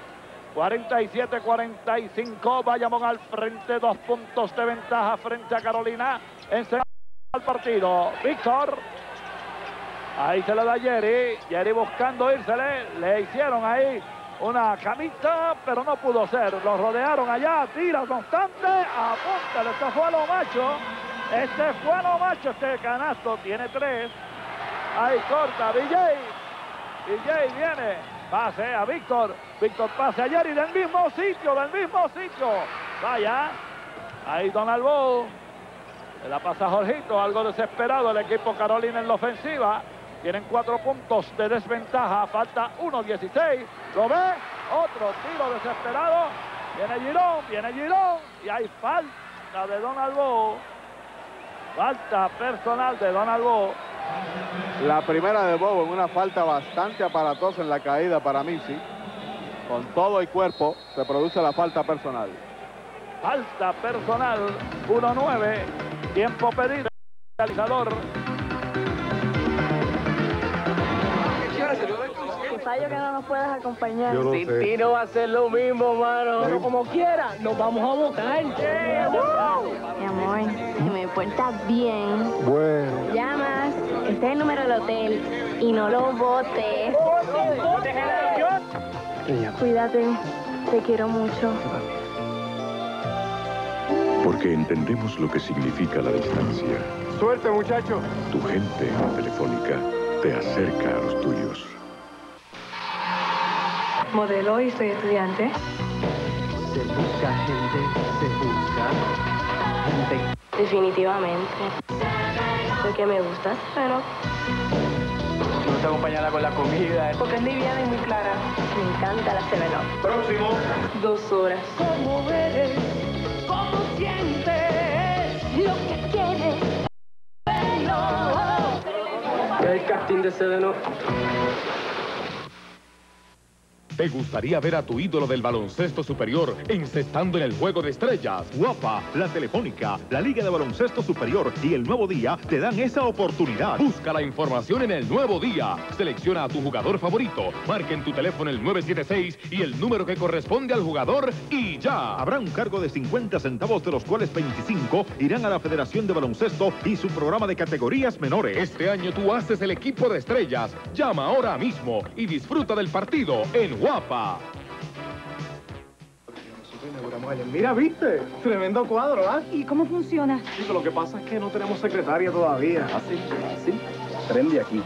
47-45. Bayamón al frente, dos puntos de ventaja frente a Carolina. Enseña al partido. Víctor. Ahí se le da Jerry. Jerry buscando írsele. Le hicieron ahí una camita, pero no pudo ser. Lo rodearon allá. Tira constante. Apúntale. Este fue lo macho. Este fue lo macho. Este canasto tiene tres. Ahí corta. VJ. VJ viene. Pase a Víctor. Víctor pase a Jerry del mismo sitio. Del mismo sitio. Vaya. Ahí Donald Bow. Se la pasa Jorgito, algo desesperado el equipo Carolina en la ofensiva. Tienen cuatro puntos de desventaja, falta 1-16. Lo ve, otro tiro desesperado. Viene Girón, viene Girón y hay falta de Donald Bow. Falta personal de Donald Bow. La primera de Bobo en una falta bastante aparatosa en la caída para Missy. Con todo y cuerpo se produce la falta personal. Falta personal, 1-9. Tiempo pedido. Realizador. Que fallo que no nos puedas acompañar. Yo Si. Tino va a hacer lo mismo, mano. Pero como quiera, nos vamos a bocar. Mi amor, si me portas bien, Bueno. llamas, este es el número del hotel y no lo botes. Cuídate, te quiero mucho. Porque entendemos lo que significa la distancia. Suerte, muchacho. Tu gente en Telefónica te acerca a los tuyos. Modelo y soy estudiante. Se busca gente, se busca gente. Definitivamente. Porque me gustas, pero No te acompañará con la comida. Porque es liviana y muy clara. me encanta la 7 Próximo. Dos horas. ¿Cómo eres? ¿Cómo sientes? Lo que quieres. El casting de Sedeno. ¿Te gustaría ver a tu ídolo del baloncesto superior encestando en el juego de estrellas? Guapa, la Telefónica, la Liga de Baloncesto Superior y el Nuevo Día te dan esa oportunidad. Busca la información en el nuevo día. Selecciona a tu jugador favorito. Marca en tu teléfono el 976 y el número que corresponde al jugador y ya. Habrá un cargo de 50 centavos, de los cuales 25 irán a la Federación de Baloncesto y su programa de categorías menores. Este año tú haces el equipo de estrellas. Llama ahora mismo y disfruta del partido en Guapa. Oye, mira, viste, tremendo cuadro, ¿ah? ¿Y cómo funciona? Chico, lo que pasa es que no tenemos secretaria todavía. Así, así. Prende aquí.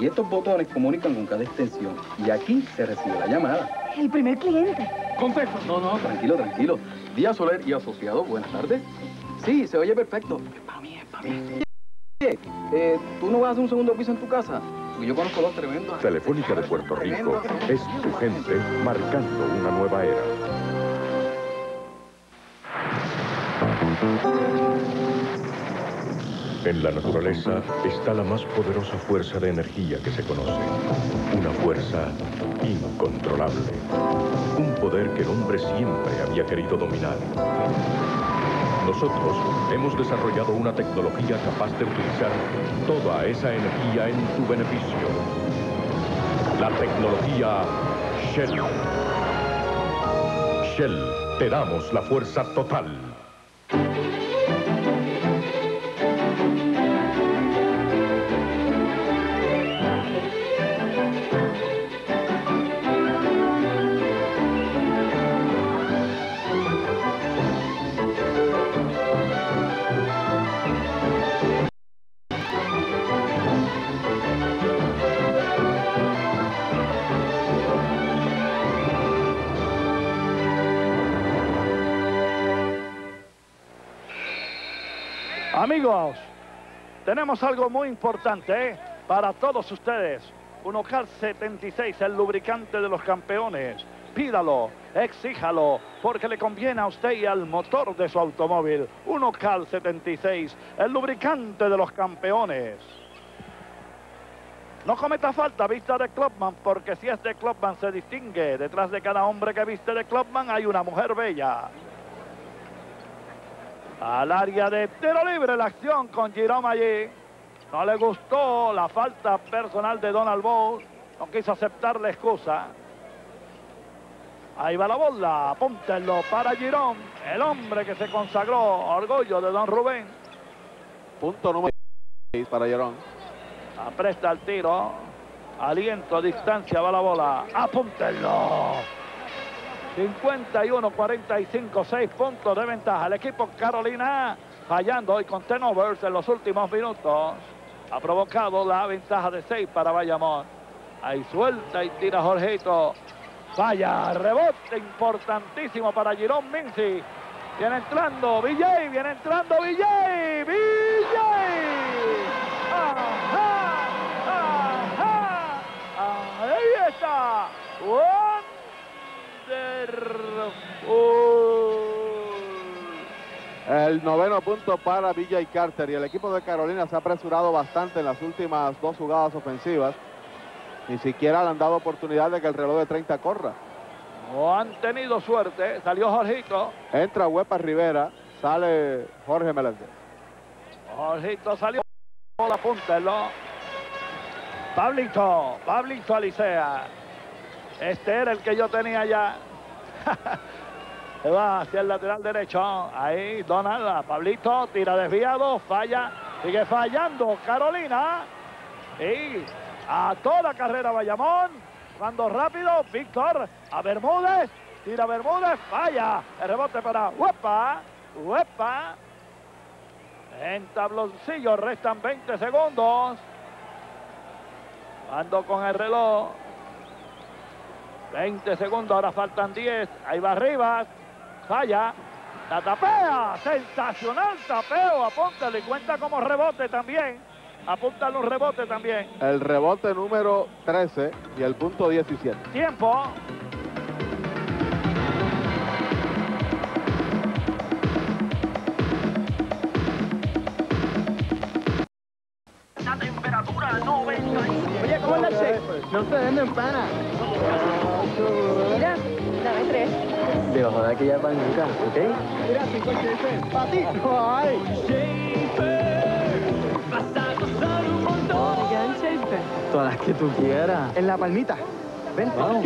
Y estos botones comunican con cada extensión. Y aquí se recibe la llamada. El primer cliente. Contesta. No, no, tranquilo, tranquilo. Díaz Soler y asociado, buenas tardes. Sí, se oye perfecto. Es para mí, es para mí. Oye, eh, ¿tú no vas a hacer un segundo piso en tu casa? Porque yo conozco dos tremendos. Telefónica de Puerto Rico es tu gente marcando una nueva era. En la naturaleza está la más poderosa fuerza de energía que se conoce. Una fuerza incontrolable. Un poder que el hombre siempre había querido dominar. Nosotros hemos desarrollado una tecnología capaz de utilizar toda esa energía en tu beneficio. La tecnología Shell. Shell, te damos la fuerza total. Amigos, tenemos algo muy importante ¿eh? para todos ustedes. Unocal 76, el lubricante de los campeones. Pídalo, exíjalo, porque le conviene a usted y al motor de su automóvil. Unocal 76, el lubricante de los campeones. No cometa falta vista de Clubman, porque si es de se distingue. Detrás de cada hombre que viste de Clubman hay una mujer bella. Al área de tiro libre la acción con Girón allí. No le gustó la falta personal de Donald Bowles. No quiso aceptar la excusa. Ahí va la bola. Apúntenlo para Girón. El hombre que se consagró. Orgullo de Don Rubén. Punto número 6 para Girón. Apresta el tiro. Aliento a distancia va la bola. Apúntenlo. 51-45, 6 puntos de ventaja. El equipo Carolina fallando hoy con turnovers en los últimos minutos. Ha provocado la ventaja de 6 para Bayamón. Ahí suelta y tira Jorgito. Falla, rebote importantísimo para Girón Minci. Viene entrando Villay, viene entrando Villay. Villay. Ahí está. El noveno punto para Villa y Carter y el equipo de Carolina se ha apresurado bastante en las últimas dos jugadas ofensivas. Ni siquiera le han dado oportunidad de que el reloj de 30 corra. No han tenido suerte. Salió Jorgito. Entra Huepa Rivera. Sale Jorge Meléndez. Jorgito salió. La punta. Pablito. Pablito Alicea. Este era el que yo tenía ya. Se va hacia el lateral derecho. Ahí Donald, Pablito, tira desviado, falla, sigue fallando Carolina. Y a toda carrera Bayamón. Cuando rápido, Víctor a Bermúdez. Tira Bermúdez, falla. El rebote para Huepa. Huepa. En tabloncillo restan 20 segundos. Ando con el reloj. 20 segundos, ahora faltan 10. Ahí va Rivas. Falla. La tapea. Sensacional tapeo. Apúntale cuenta como rebote también. Apúntale un rebote también. El rebote número 13 y el punto 17. Tiempo. La temperatura 90. Oye, ¿cómo es la che? No se venden pana. Mira, dame tres. Debajo de aquella palanca, ¿ok? Mira, 56. Para ti. Ay. ¿Dónde quedan Schaefer? Todas las que tú quieras. En la palmita. Ven. Vamos.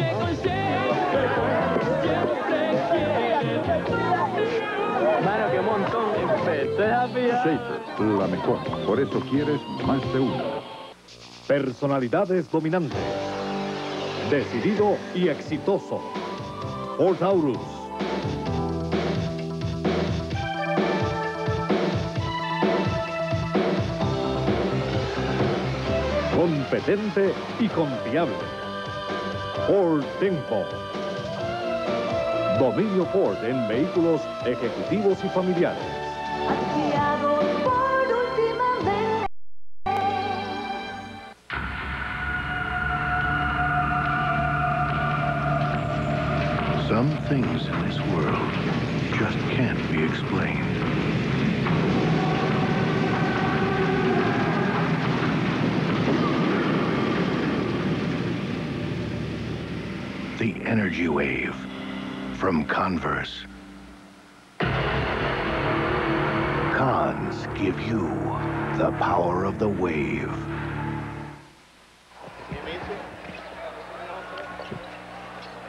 Mano, qué montón. Empecé a pillar. Schaefer, la mejor. Por eso quieres más de uno. Personalidades dominantes. Decidido y exitoso. Paul Taurus. Competente y confiable. Ford Tempo. Dominio Ford en vehículos ejecutivos y familiares. Some things in this world just can't be explained. The Energy Wave from Converse. Cons give you the power of the wave.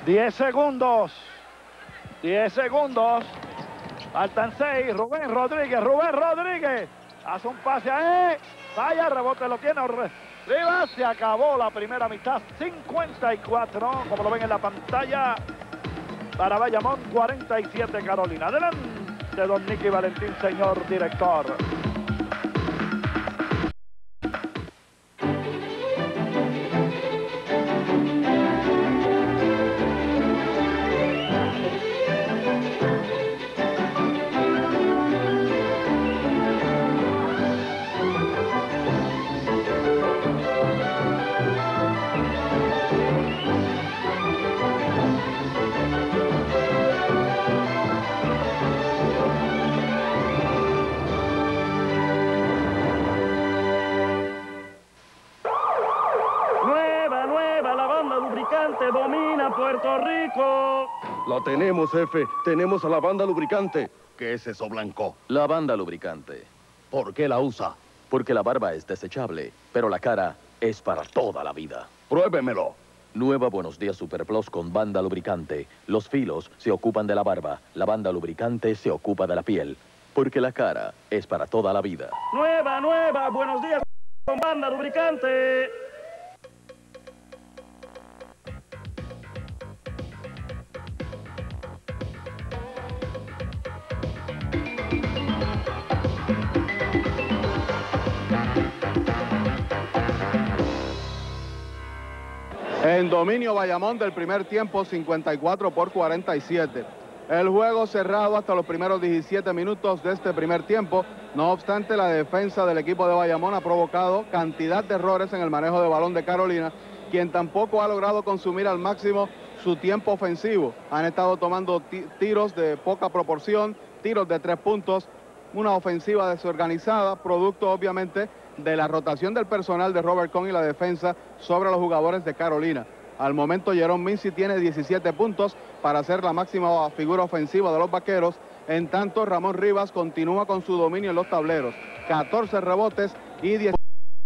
10 segundos. 10 segundos. Faltan 6. Rubén Rodríguez. Rubén Rodríguez. Hace un pase ahí. Vaya, rebote lo tiene. Rivas se acabó la primera mitad. 54. Como lo ven en la pantalla. Para Bayamón, 47 Carolina. Adelante, don Nicky Valentín, señor director. Tenemos, jefe. Tenemos a la banda lubricante. ¿Qué es eso blanco? La banda lubricante. ¿Por qué la usa? Porque la barba es desechable, pero la cara es para toda la vida. Pruébemelo. Nueva Buenos Días Super Plus con banda lubricante. Los filos se ocupan de la barba, la banda lubricante se ocupa de la piel. Porque la cara es para toda la vida. Nueva, nueva, buenos días con banda lubricante. En dominio Bayamón del primer tiempo, 54 por 47. El juego cerrado hasta los primeros 17 minutos de este primer tiempo. No obstante, la defensa del equipo de Bayamón ha provocado cantidad de errores en el manejo de balón de Carolina, quien tampoco ha logrado consumir al máximo su tiempo ofensivo. Han estado tomando ti- tiros de poca proporción, tiros de tres puntos, una ofensiva desorganizada, producto obviamente de la rotación del personal de Robert Con y la defensa sobre los jugadores de Carolina. Al momento Jerome Mincy tiene 17 puntos para ser la máxima figura ofensiva de los vaqueros. En tanto, Ramón Rivas continúa con su dominio en los tableros. 14 rebotes y 10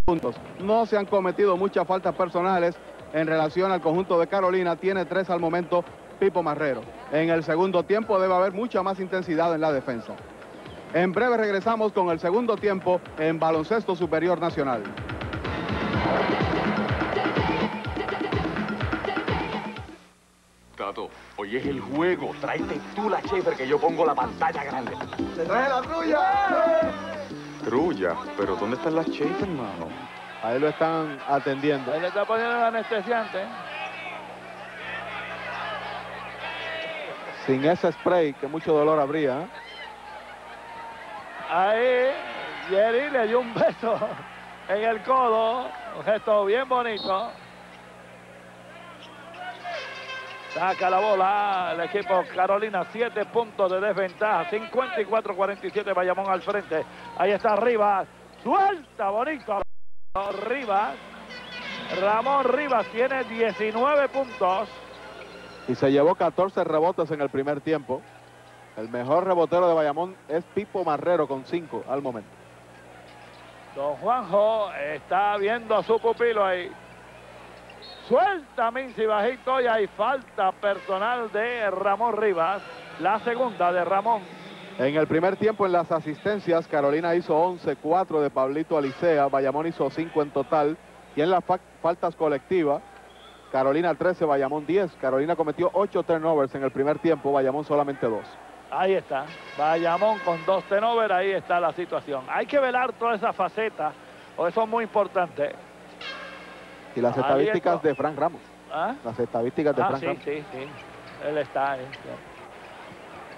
puntos. No se han cometido muchas faltas personales en relación al conjunto de Carolina. Tiene tres al momento Pipo Marrero. En el segundo tiempo debe haber mucha más intensidad en la defensa. En breve regresamos con el segundo tiempo en Baloncesto Superior Nacional. Tato, hoy es el juego. Tráete tú la Schaefer que yo pongo la pantalla grande. ¡Se trae la trulla! Trulla, pero ¿dónde están las Schaefer, hermano? Ahí lo están atendiendo. Ahí le está poniendo el anestesiante. Sin ese spray, que mucho dolor habría. ¿eh? Ahí, Jerry le dio un beso en el codo. Un gesto bien bonito. Saca la bola el equipo Carolina, 7 puntos de desventaja, 54-47 Bayamón al frente. Ahí está Rivas, suelta bonito Rivas. Ramón Rivas tiene 19 puntos. Y se llevó 14 rebotes en el primer tiempo. El mejor rebotero de Bayamón es Pipo Marrero con 5 al momento. Don Juanjo está viendo a su pupilo ahí. Suelta Minci bajito y hay falta personal de Ramón Rivas. La segunda de Ramón. En el primer tiempo en las asistencias, Carolina hizo 11, 4 de Pablito Alicea, Bayamón hizo 5 en total. Y en las fa- faltas colectivas, Carolina 13, Bayamón 10. Carolina cometió 8 turnovers en el primer tiempo, Bayamón solamente 2. Ahí está. Bayamón con dos tenovers, ahí está la situación. Hay que velar toda esa faceta, o eso es muy importante. Y las Ahí estadísticas está. de Frank Ramos. ¿Ah? Las estadísticas de Ah, Frank sí, Ramos. sí, sí. Él está ahí.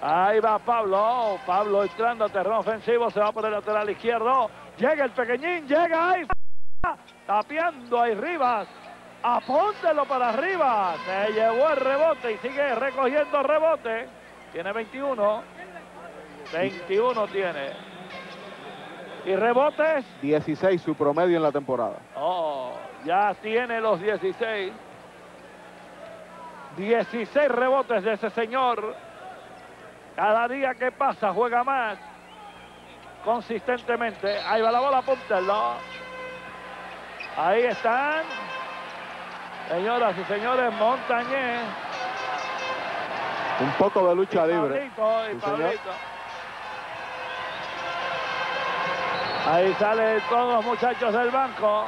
Ahí va Pablo. Pablo entrando a terreno ofensivo. Se va por el lateral izquierdo. Llega el pequeñín. Llega ahí. Tapeando ahí Rivas. Apóntelo para arriba. Se llevó el rebote y sigue recogiendo rebote. Tiene 21. 21 tiene. ¿Y rebotes? 16 su promedio en la temporada. Oh, ya tiene los 16. 16 rebotes de ese señor. Cada día que pasa juega más consistentemente. Ahí va la bola, apúntenlo. Ahí están. Señoras y señores, Montañez. Un poco de lucha y libre. Pablito, y Sí, señor. Pablito. Ahí salen todos los muchachos del banco.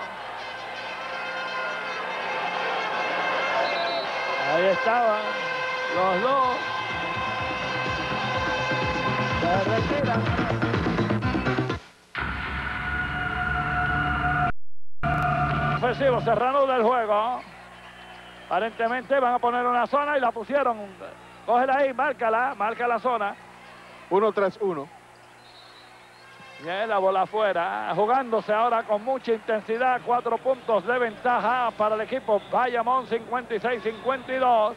Ahí estaban los dos. Se retiran. Ofensivo, Serrano del juego. Aparentemente van a poner una zona y la pusieron. Cógela ahí, márcala, marca la zona. 1-3-1. Bien, la bola afuera, jugándose ahora con mucha intensidad, cuatro puntos de ventaja para el equipo Bayamón 56-52.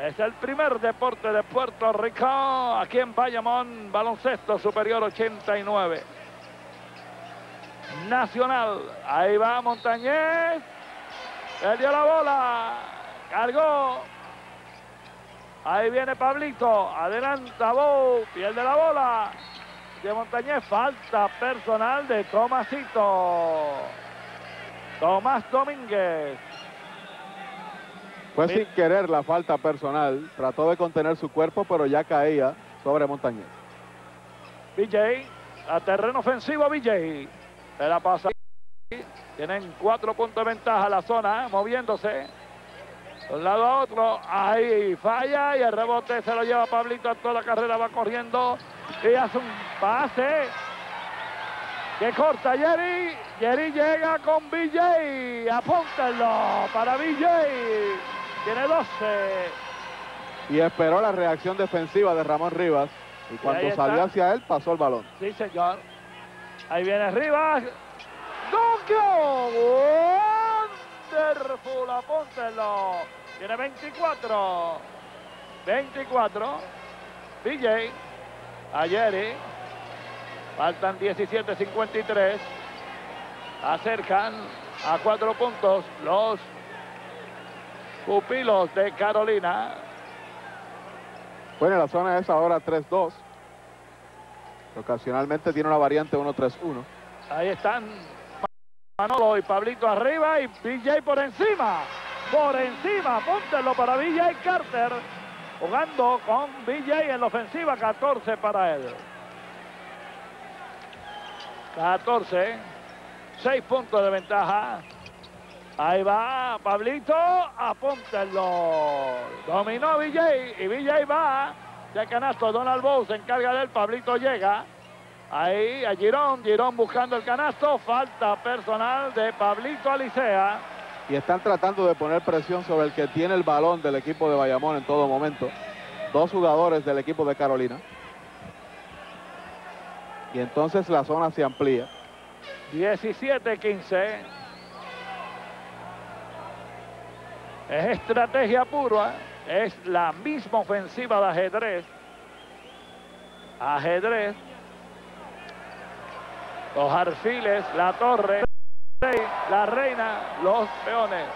Es el primer deporte de Puerto Rico, aquí en Bayamón, baloncesto superior 89. Nacional, ahí va Montañez, perdió la bola, cargó, ahí viene Pablito, adelanta Bow, pierde la bola, de Montañez, falta personal de Tomasito. Tomás Domínguez. Fue sin querer la falta personal. Trató de contener su cuerpo, pero ya caía sobre Montañez. BJ, a terreno ofensivo BJ. Se la pasa. Tienen cuatro puntos de ventaja la zona, moviéndose. De un lado a otro. Ahí falla y el rebote se lo lleva Pablito. Toda la carrera va corriendo y hace un pase. Que corta Jerry. Jerry llega con BJ. Apúntenlo para BJ. Tiene 12. Y esperó la reacción defensiva de Ramón Rivas. Y cuando salió hacia él, pasó el balón. Sí, señor. Ahí viene Rivas. ¡Donkio! Wonderful, apúntenlo. Tiene 24. 24. BJ. Ayeri. Faltan 17.53. Acercan a cuatro puntos los pupilos de Carolina. Bueno, la zona es ahora 3-2. Ocasionalmente tiene una variante 1-3-1. Ahí están Manolo y Pablito arriba y BJ por encima. Por encima, póntelo para BJ Carter. Jugando con BJ en la ofensiva, 14 para él. 14, 6 puntos de ventaja. Ahí va Pablito, apúntenlo. Dominó BJ y BJ va. De canasto, Donald Bow se encarga de él, Pablito llega. Ahí a Girón, Girón buscando el canasto, falta personal de Pablito Alicea. Y están tratando de poner presión sobre el que tiene el balón del equipo de Bayamón en todo momento. Dos jugadores del equipo de Carolina. Y entonces la zona se amplía. 17-15. Es estrategia pura, es la misma ofensiva de ajedrez. Ajedrez. Los arfiles, la torre, la reina, los peones.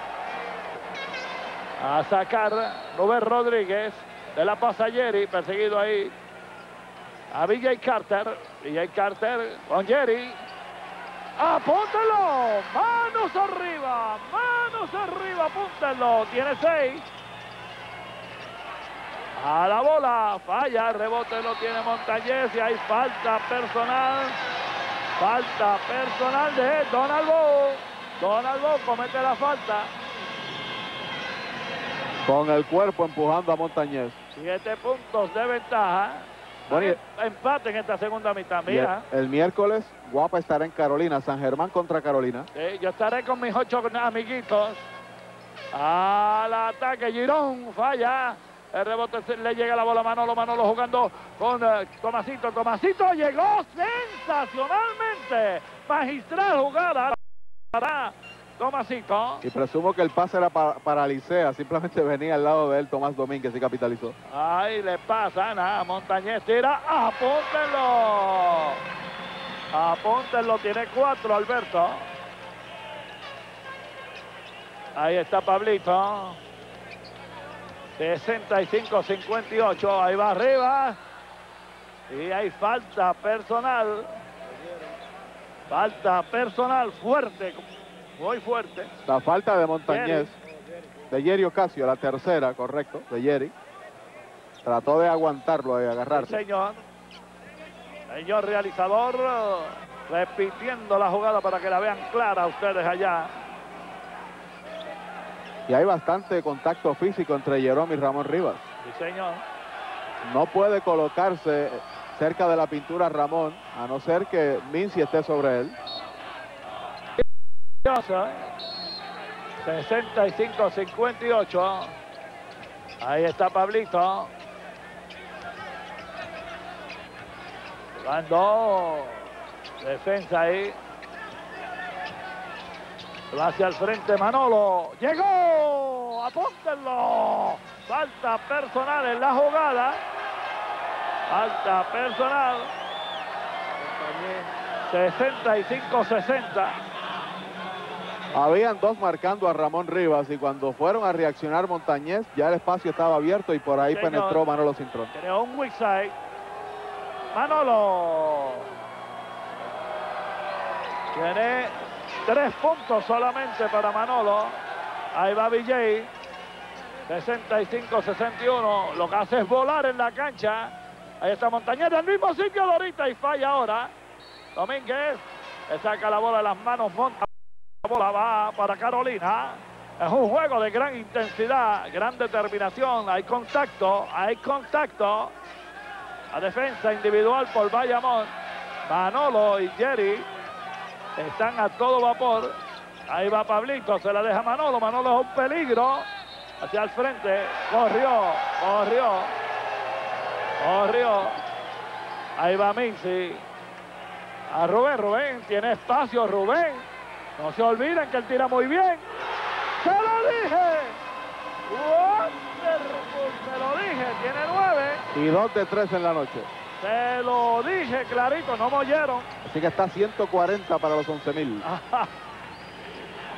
A sacar Rubén Rodríguez de la Pasayeri, perseguido ahí a BJ Carter. BJ Carter con Jerry. ¡Apúntelo! ¡Manos arriba! ¡Manos arriba! ¡Apúntelo! Tiene seis. A la bola. Falla. Rebote lo tiene Montañez y hay falta personal. Falta personal de Donald Bow. Donald Bow comete la falta. Con el cuerpo empujando a Montañez. Siete puntos de ventaja. Bueno, Empate en esta segunda mitad. y el, Mira, el miércoles, Guapa estará en Carolina, San Germán contra Carolina. Sí, yo estaré con mis ocho amiguitos. Al ataque, Girón falla. El rebote le llega la bola a Manolo, Manolo jugando con eh, Tomasito. Tomasito llegó sensacionalmente. Magistral jugada para Tomasito. Y presumo que el pase era pa- para Licea, simplemente venía al lado de él Tomás Domínguez y capitalizó. Ahí le pasa nada. Montañez tira. Apúntenlo. Apúntenlo. Tiene cuatro, Alberto. Ahí está Pablito. 65-58. Ahí va arriba. Y hay falta personal. Falta personal fuerte. Muy fuerte. La falta de Montañez, de Jerry Ocasio, la tercera, correcto, de Jerry. Trató de aguantarlo, de Sí, agarrarse. señor. Señor realizador, repitiendo la jugada para que la vean clara ustedes allá. Y hay bastante contacto físico entre Jerome y Ramón Rivas. Sí, señor. No puede colocarse cerca de la pintura Ramón, a no ser que Mincy esté sobre él. 65-58. Ahí está Pablito. Jugando defensa ahí. Va hacia el frente Manolo. ¡Llegó! ¡Apúntenlo! Falta personal en la jugada. Falta personal. 65-60. Habían dos marcando a Ramón Rivas y cuando fueron a reaccionar Montañez, ya el espacio estaba abierto y por ahí Señor. penetró Manolo Cintrón. Creó un weak side. Manolo. Tiene tres puntos solamente para Manolo. Ahí va Villay. 65-61. Lo que hace es volar en la cancha. Ahí está Montañez en el mismo sitio de ahorita y falla ahora. Domínguez le saca la bola de las manos. Monta la bola va para Carolina. Es un juego de gran intensidad, gran determinación. Hay contacto, hay contacto. La defensa individual por Bayamón. Manolo y Jerry están a todo vapor. Ahí va Pablito, se la deja Manolo. Manolo es un peligro. Hacia el frente. Corrió, corrió. Corrió. Ahí va Mincy. A Rubén, Rubén. Tiene espacio Rubén. No se olviden que él tira muy bien. ¡Se lo dije! Se lo dije. Tiene nueve. Y dos de tres en la noche. Se lo dije clarito, no me oyeron. Así que está 140 para los 11 mil.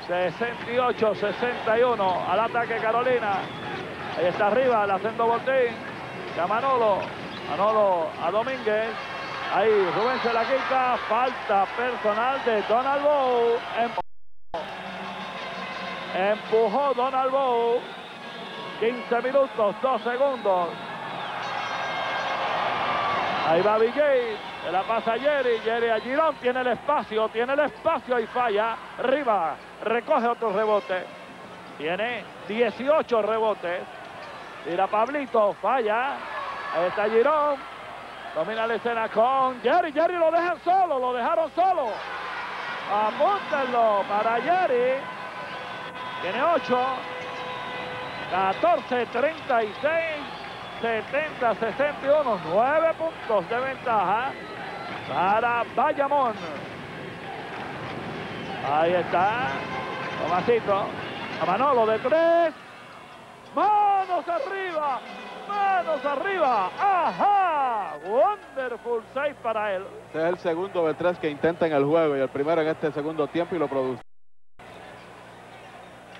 68-61 al ataque Carolina. Ahí está arriba, la haciendo Botín. Ya Manolo. Manolo a Domínguez. Ahí Rubén se la quita. Falta personal de Donald Bow. Em- Empujó Donald Bow. 15 minutos, 2 segundos. Ahí va Villay, se la pasa a Jerry, Jerry a Girón, tiene el espacio, tiene el espacio y falla. Riva, recoge otro rebote. Tiene 18 rebotes. Tira Pablito, falla. Ahí está Girón. Domina la escena con Jerry. Jerry lo dejan solo, lo dejaron solo. Apúntenlo para Jerry. Tiene 8. 14, 36. 70, 61, 9 puntos de ventaja para Bayamón. Ahí está, Tomasito, a Manolo de tres, manos arriba, manos arriba, ajá, wonderful save para él. Este es el segundo de tres que intenta en el juego y el primero en este segundo tiempo y lo produce.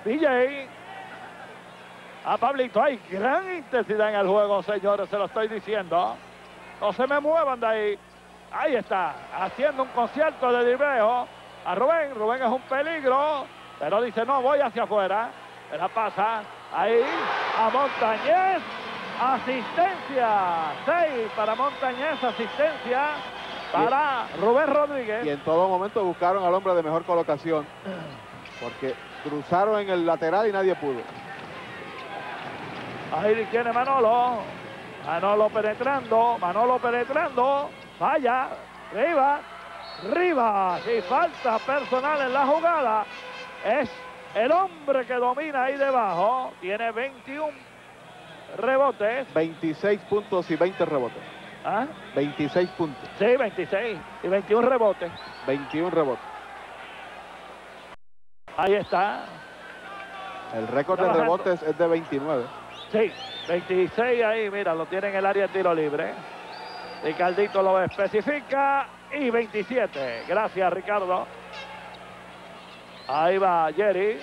DJ a Pablito. Hay gran intensidad en el juego, señores, se lo estoy diciendo. No se me muevan de ahí. Ahí está, haciendo un concierto de dribeo a Rubén. Rubén es un peligro, pero dice, no, voy hacia afuera. Se la pasa ahí a Montañez. Asistencia. 6 para Montañez, asistencia para Rubén Rodríguez. Y en todo momento buscaron al hombre de mejor colocación. Porque cruzaron en el lateral y nadie pudo. Ahí tiene Manolo. Manolo penetrando, Manolo penetrando, falla, Rivas, Rivas y falta personal en la jugada. Es el hombre que domina ahí debajo, tiene 21 rebotes. 26 puntos y 20 rebotes. ¿Ah? 26 puntos. Sí, 26 y 21 rebotes. 21 rebotes. Ahí está. El récord de rebotes es de 29. Sí, 26 ahí, mira, lo tiene en el área de tiro libre. Ricardito lo especifica y 27. Gracias, Ricardo. Ahí va Jerry.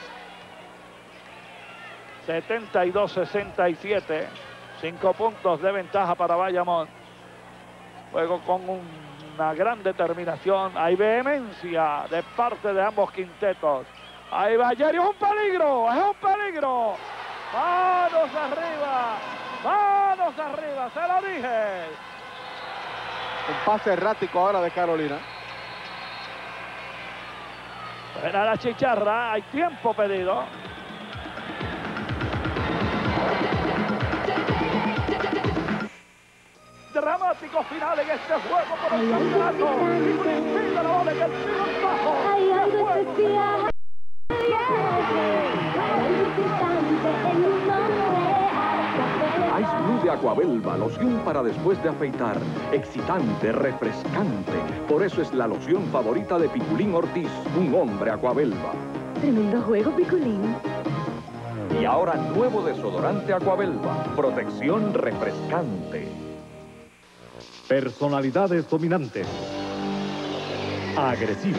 72-67. Cinco puntos de ventaja para Bayamón. Juego con una gran determinación. Hay vehemencia de parte de ambos quintetos. Ahí va Jerry. ¡Es un peligro! ¡Es un peligro! ¡Manos arriba! ¡Manos arriba! ¡Se lo dije! Un pase errático ahora de Carolina. Buena la chicharra. Hay tiempo pedido. Dramático final en este juego por el campeonato. El la bola en el tiro bajo. Hay algo especial. Aquabelva, loción para después de afeitar. Excitante, refrescante. Por eso es la loción favorita de Piculín Ortiz, un hombre Aquabelva. Tremendo juego, Piculín. Y ahora nuevo desodorante Aquabelva. Protección refrescante. Personalidades dominantes. Agresivo.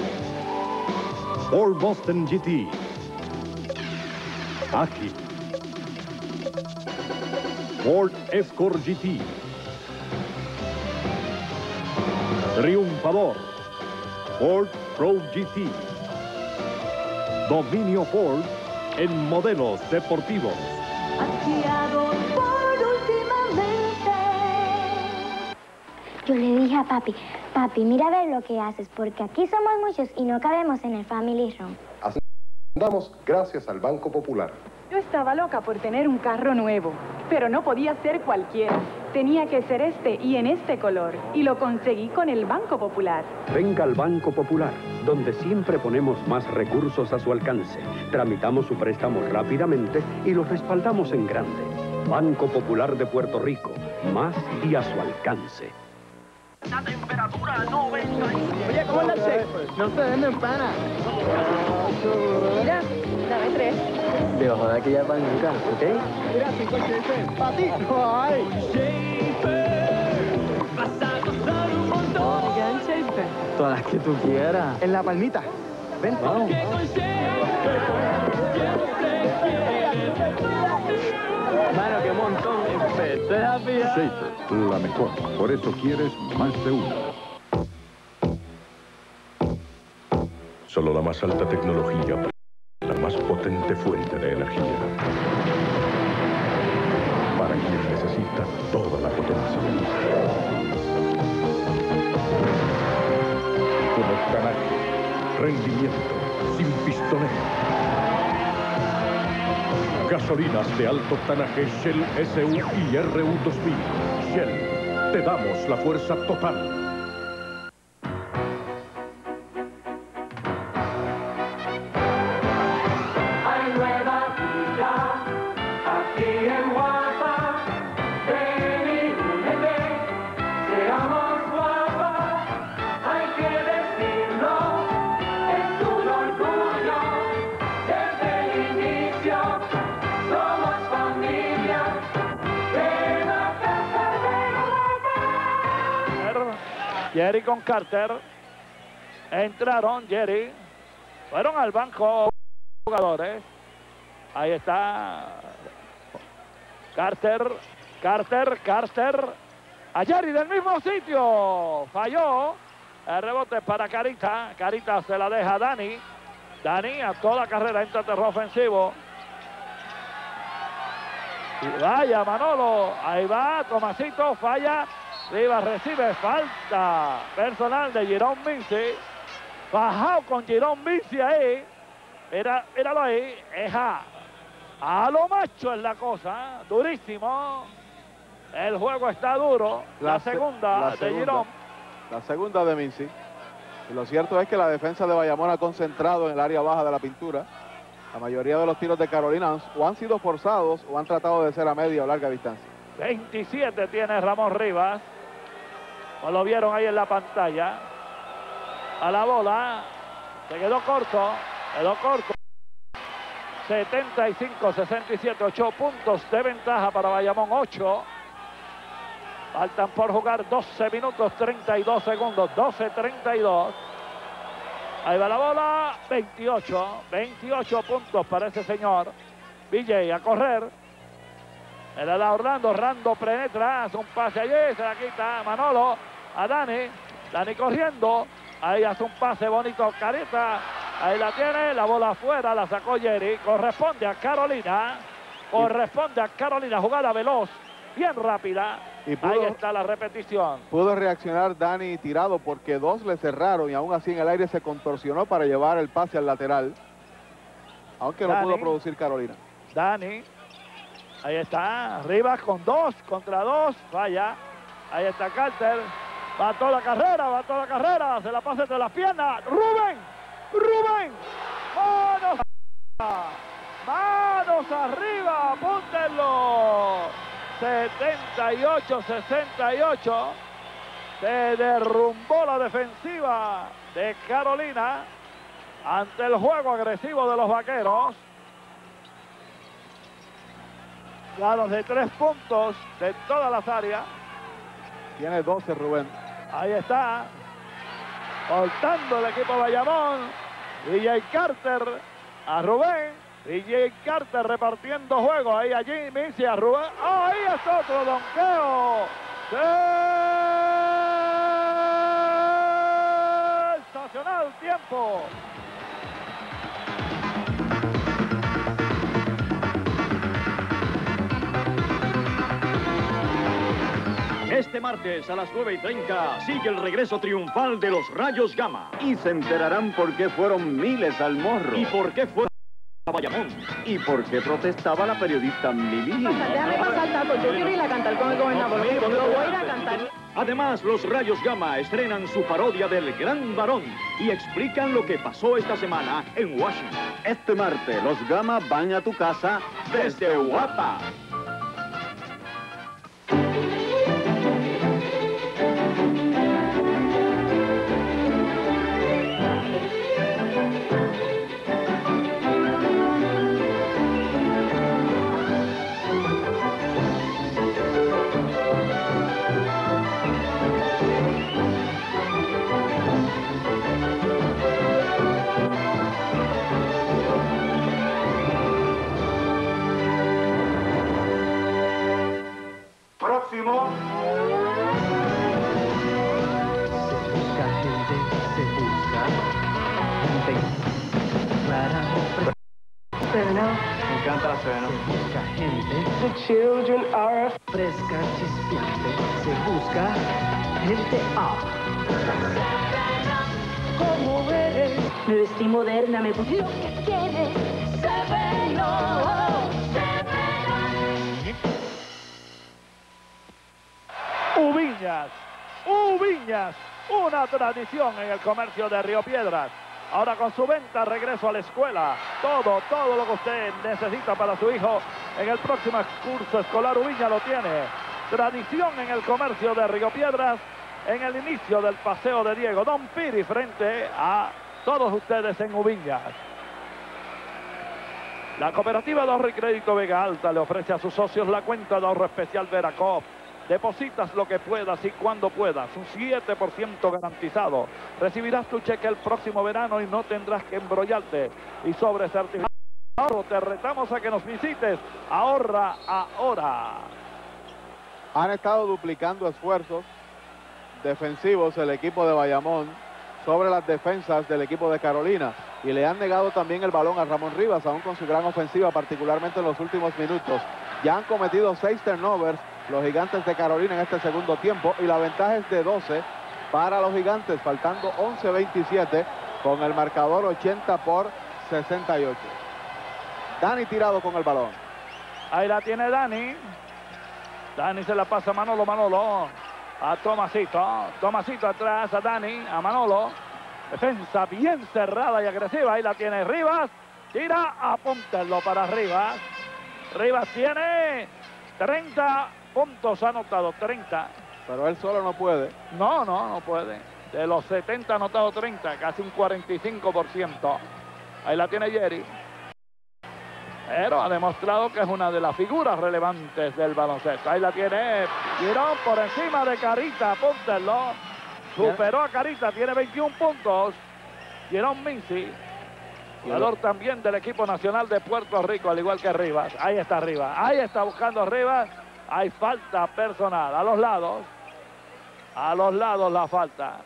Ford Boston GT. Ágil. Ford Escort GT. Triunfador. Ford Pro GT. Dominio Ford en modelos deportivos. Afiados por últimamente. Yo le dije a papi, papi, mira a ver lo que haces, porque aquí somos muchos y no cabemos en el Family Room. Andamos gracias al Banco Popular. Yo estaba loca por tener un carro nuevo, pero no podía ser cualquiera. Tenía que ser este y en este color. Y lo conseguí con el Banco Popular. Venga al Banco Popular, donde siempre ponemos más recursos a su alcance. Tramitamos su préstamo rápidamente y lo respaldamos en grande. Banco Popular de Puerto Rico, más y a su alcance. La temperatura 90. Oye, ¿cómo anda el cheque? No se venden pana. Mira, dame tres. Joder que ya van nunca, ¿ok? Mira, 56 patito. Ay. Vas a gozar un montón. ¿Me quedan Shakespeare? Todas las que tú quieras. En la palmita. Ven. Vamos. Mano, qué montón. Schaefer, la mejor. Por eso quieres más de uno. Solo la más alta tecnología, la más potente fuente de energía. Para quien necesita toda la potencia. Con octanaje, rendimiento, sin pistoneo. Gasolinas de alto octanaje Shell SU y RU 2000. Shell, te damos la fuerza total. Jerry con Carter. Entraron Jerry. Fueron al banco jugadores. Ahí está. Carter. Carter. Carter. A Jerry del mismo sitio. Falló. El rebote para Carita. Carita se la deja a Dani. Dani a toda carrera entra a terreno ofensivo. Y vaya Manolo. Ahí va. Tomasito falla. Rivas recibe falta personal de Girón Vinci. Bajado con Girón Vinci ahí. Mira, míralo ahí. Eja. A lo macho es la cosa. ¿eh? Durísimo. El juego está duro. La, se- segunda la de segunda. Girón. La segunda de Mincy. Y lo cierto es que la defensa de Bayamón ha concentrado en el área baja de la pintura. La mayoría de los tiros de Carolina o han sido forzados o han tratado de ser a media o larga distancia. 27 tiene Ramón Rivas. Como lo vieron ahí en la pantalla. A la bola. Se quedó corto. Quedó corto. 75-67. 8 puntos de ventaja para Bayamón. 8. Faltan por jugar 12 minutos 32 segundos. 12-32. Ahí va la bola. 28. 28 puntos para ese señor. VJ a correr. Le da Orlando, Orlando penetra, hace un pase allí, se la quita Manolo a Dani, Dani corriendo, ahí hace un pase bonito Careta, ahí la tiene, la bola afuera, la sacó Jerry, corresponde a Carolina, corresponde a Carolina, jugada veloz, bien rápida, Y pudo- ahí está la repetición. Pudo reaccionar Dani tirado porque dos le cerraron y aún así en el aire se contorsionó para llevar el pase al lateral. Aunque no pudo producir Carolina. Dani. Ahí está. Rivas con dos contra dos. Vaya. Ahí está Carter. Va toda la carrera, va toda la carrera. Se la pasa entre las piernas. Rubén. Rubén. Manos. arriba, Manos arriba. Apúntenlo. 78-68. Se derrumbó la defensiva de Carolina ante el juego agresivo de los vaqueros. Ganos de tres puntos de todas las áreas. Tiene 12 Rubén. Ahí está. Cortando el equipo Bayamón. DJ Carter a Rubén. DJ Carter repartiendo juego. Ahí allí Missy a Rubén. Ahí es otro donqueo. Sensacional tiempo. Este martes a las 9 y 30 sigue el regreso triunfal de los Rayos Gama. Y se enterarán por qué fueron miles al morro. ¿Y por qué fue a Bayamón? ¿Y por qué protestaba la periodista Mili? Déjame pasar tanto. Yo quiero ir a cantar con el gobernador. Lo voy a ir a cantar. Además, los Rayos Gama estrenan su parodia del Gran Varón y explican lo que pasó esta semana en Washington. Este martes los Gama van a tu casa desde Guapa. Próximo. Se busca gente, se busca gente para ofrecer. Me encanta la cena. Se busca gente The children are fresca, chispeante. Se busca gente up. Como eres, me vestí moderna, me puse lo que quieres. Severo, Ubiñas, Ubiñas, una tradición en el comercio de Río Piedras. Ahora con su venta regreso a la escuela. Todo, todo lo que usted necesita para su hijo en el próximo curso escolar Ubiña lo tiene. Tradición en el comercio de Río Piedras en el inicio del paseo de Diego. Don Piri frente a todos ustedes en Ubiñas. La cooperativa de ahorro y crédito Vega Alta le ofrece a sus socios la cuenta de ahorro especial Veracop. Depositas lo que puedas y cuando puedas, un 7% garantizado. Recibirás tu cheque el próximo verano y no tendrás que embrollarte. Y sobre certificado te retamos a que nos visites. Ahorra ahora. Han estado duplicando esfuerzos defensivos el equipo de Bayamón sobre las defensas del equipo de Carolina y le han negado también el balón a Ramón Rivas, aún con su gran ofensiva, particularmente en los últimos minutos. Ya han cometido seis turnovers los gigantes de Carolina en este segundo tiempo y la ventaja es de 12 para los gigantes, faltando 11-27 con el marcador 80 por 68. Dani tirado con el balón. Ahí la tiene Dani. Dani se la pasa a Manolo, Manolo. A Tomasito. Tomasito atrás a Dani, a Manolo. Defensa bien cerrada y agresiva. Ahí la tiene Rivas. Tira, apúntenlo para Rivas. Rivas tiene 30 puntos anotados, 30. Pero él solo no puede. No, no, no puede. De los 70 anotados 30, casi un 45%. Ahí la tiene Jerry. Pero ha demostrado que es una de las figuras relevantes del baloncesto. Ahí la tiene Girón por encima de Carita, apúntenlo. Superó a Carita, tiene 21 puntos. Girón Minci, jugador también del equipo nacional de Puerto Rico, al igual que Rivas. Ahí está Rivas, ahí está buscando Rivas. Hay falta personal a los lados. A los lados la falta.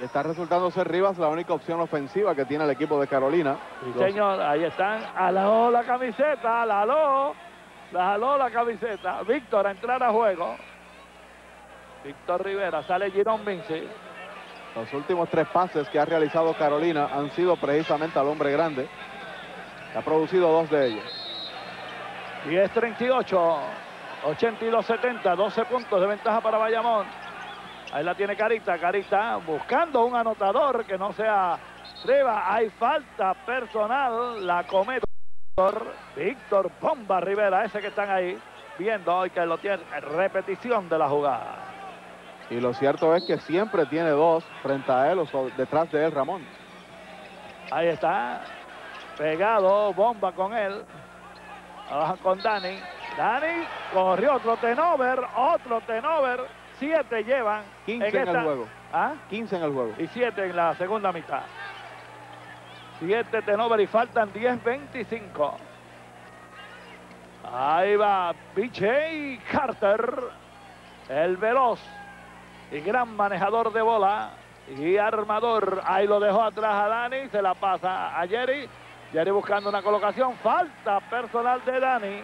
Y está resultando ser Rivas la única opción ofensiva que tiene el equipo de Carolina. Sí, señor, ahí están. Aló la camiseta, la aló. La aló la camiseta. Víctor a entrar a juego. Víctor Rivera, sale Girón Vinci. Los últimos tres pases que ha realizado Carolina han sido precisamente al hombre grande. Ha producido dos de ellos. 10-38, 82-70, 12 puntos de ventaja para Bayamón. Ahí la tiene Carita, Carita buscando un anotador que no sea Rivas. Hay falta personal, la comete Víctor Bomba Rivera, ese que están ahí viendo hoy que lo tiene, repetición de la jugada. Y lo cierto es que siempre tiene dos frente a él o detrás de él Ramón. Ahí está, pegado, bomba con él. Trabajan con Dani. Dani corrió otro tenover, otro tenover. Siete llevan. 15 en, esta... el juego. ¿Ah? 15 en el juego. Y siete en la segunda mitad. Siete tenover y faltan 10-25. Ahí va BJ Carter, el veloz y gran manejador de bola y armador. Ahí lo dejó atrás a Dani, se la pasa a Jerry. Jerry buscando una colocación, falta personal de Dani.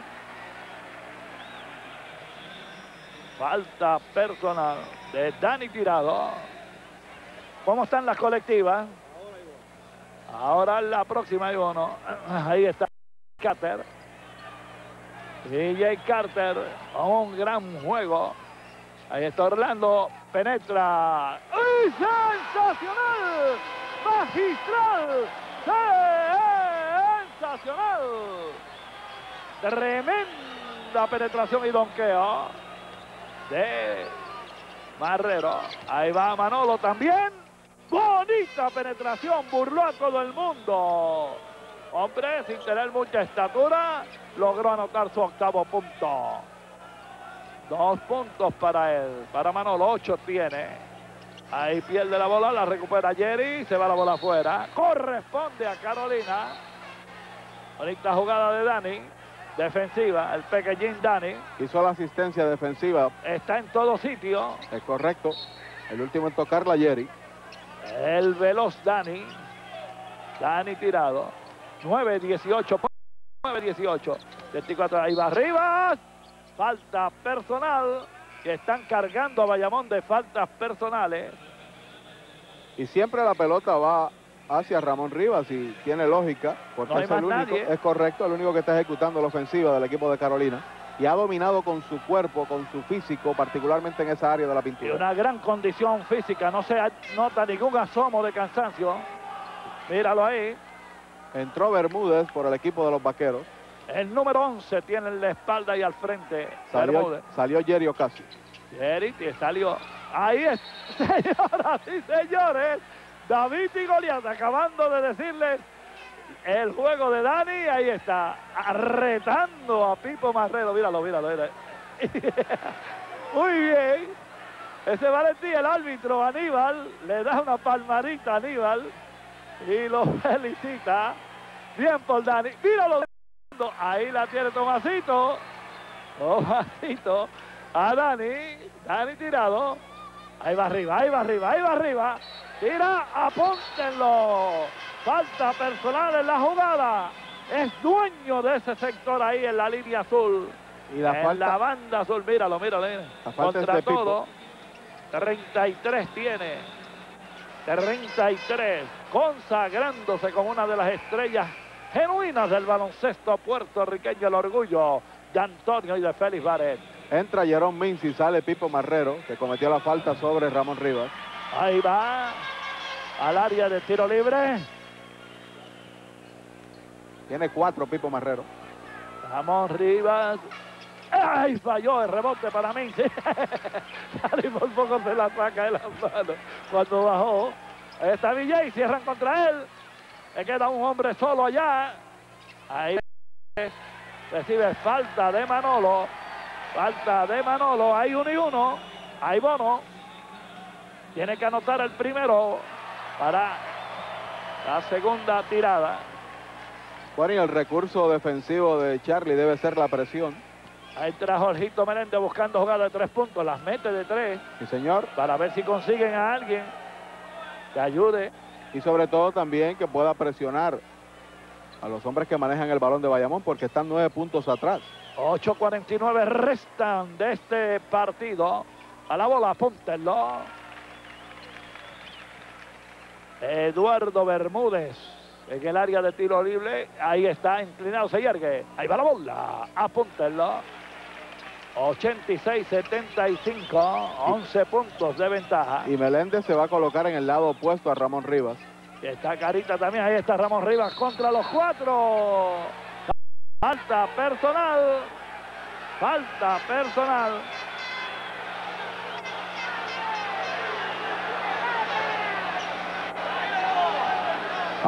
Falta personal de Dani Tirado. ¿Cómo están las colectivas? Ahora la próxima uno. Ahí está Carter. DJ Carter un gran juego. Ahí está Orlando. Penetra. ¡Y sensacional! ¡Magistral! ¡Sensacional! Tremenda penetración y donqueo de Marrero. Ahí va Manolo también. Bonita penetración, burló a todo el mundo. Hombre, sin tener mucha estatura, logró anotar su octavo punto. Dos puntos para él. Para Manolo, ocho tiene. Ahí pierde la bola, la recupera Jerry, se va la bola afuera. Corresponde a Carolina. Bonita jugada de Dani. Defensiva, el pequeñín Dani. Hizo la asistencia defensiva. Está en todo sitio. Es correcto. El último en tocarla, Jerry. El veloz Dani. Dani tirado. 9-18. 9-18. 24. Ahí va Rivas. Falta personal. Que están cargando a Bayamón de faltas personales. Y siempre la pelota va hacia Ramón Rivas y tiene lógica, porque no es el único, nadie. es correcto, el único que está ejecutando la ofensiva del equipo de Carolina y ha dominado con su cuerpo, con su físico, particularmente en esa área de la Y pintura. una gran condición física, no se nota ningún asomo de cansancio. Míralo ahí. Entró Bermúdez por el equipo de los Vaqueros. El número 11 tiene en la espalda y al frente. Salió, Bermúdez. salió Jerry Ocasio. Jerry salió. Ahí es, señoras y señores. David y Goliat acabando de decirles el juego de Dani. Ahí está, retando a Pipo Marrero. Míralo, míralo. míralo. Muy bien. Ese Valentín, el árbitro Aníbal, le da una palmadita a Aníbal y lo felicita. Bien por Dani. Míralo. Ahí la tiene Tomasito. Tomasito. A Dani. Dani tirado. Ahí va arriba, ahí va arriba, ahí va arriba. Tira, apúntenlo. Falta personal en la jugada. Es dueño de ese sector ahí en la línea azul. Y la en falta- la banda azul, míralo, míralo. míralo. La falta es Contra todo. 33 tiene. 33. Consagrándose como una de las estrellas genuinas del baloncesto puertorriqueño. El orgullo de Antonio y de Félix Barret. Entra Jerón Minci, sale Pipo Marrero, que cometió la falta sobre Ramón Rivas. Ahí va. Al área de tiro libre. Tiene cuatro Pipo Marrero. Ramón Rivas. ¡Ay! Falló el rebote para mí. Sally por poco se la saca de las manos. Cuando bajó. Ahí está Villay. Cierran contra él. Le queda un hombre solo allá. Ahí recibe falta de Manolo. Falta de Manolo. Hay uno y uno. Hay bono. Tiene que anotar el primero para la segunda tirada. Bueno, y el recurso defensivo de Charlie debe ser la presión. Ahí entra Jorgito Meléndez buscando jugada de tres puntos. Las mete de tres. Sí, señor. Para ver si consiguen a alguien que ayude. Y sobre todo también que pueda presionar a los hombres que manejan el balón de Bayamón porque están nueve puntos atrás. 8.49 restan de este partido. A la bola, apúntenlo. Eduardo Bermúdez en el área de tiro libre. Ahí está, inclinado, se yergue. Ahí va la bola, apúntenlo. 86-75, 11 puntos de ventaja. Y Meléndez se va a colocar en el lado opuesto a Ramón Rivas. Y está Carita también, ahí está Ramón Rivas contra los cuatro. Falta personal. Falta personal.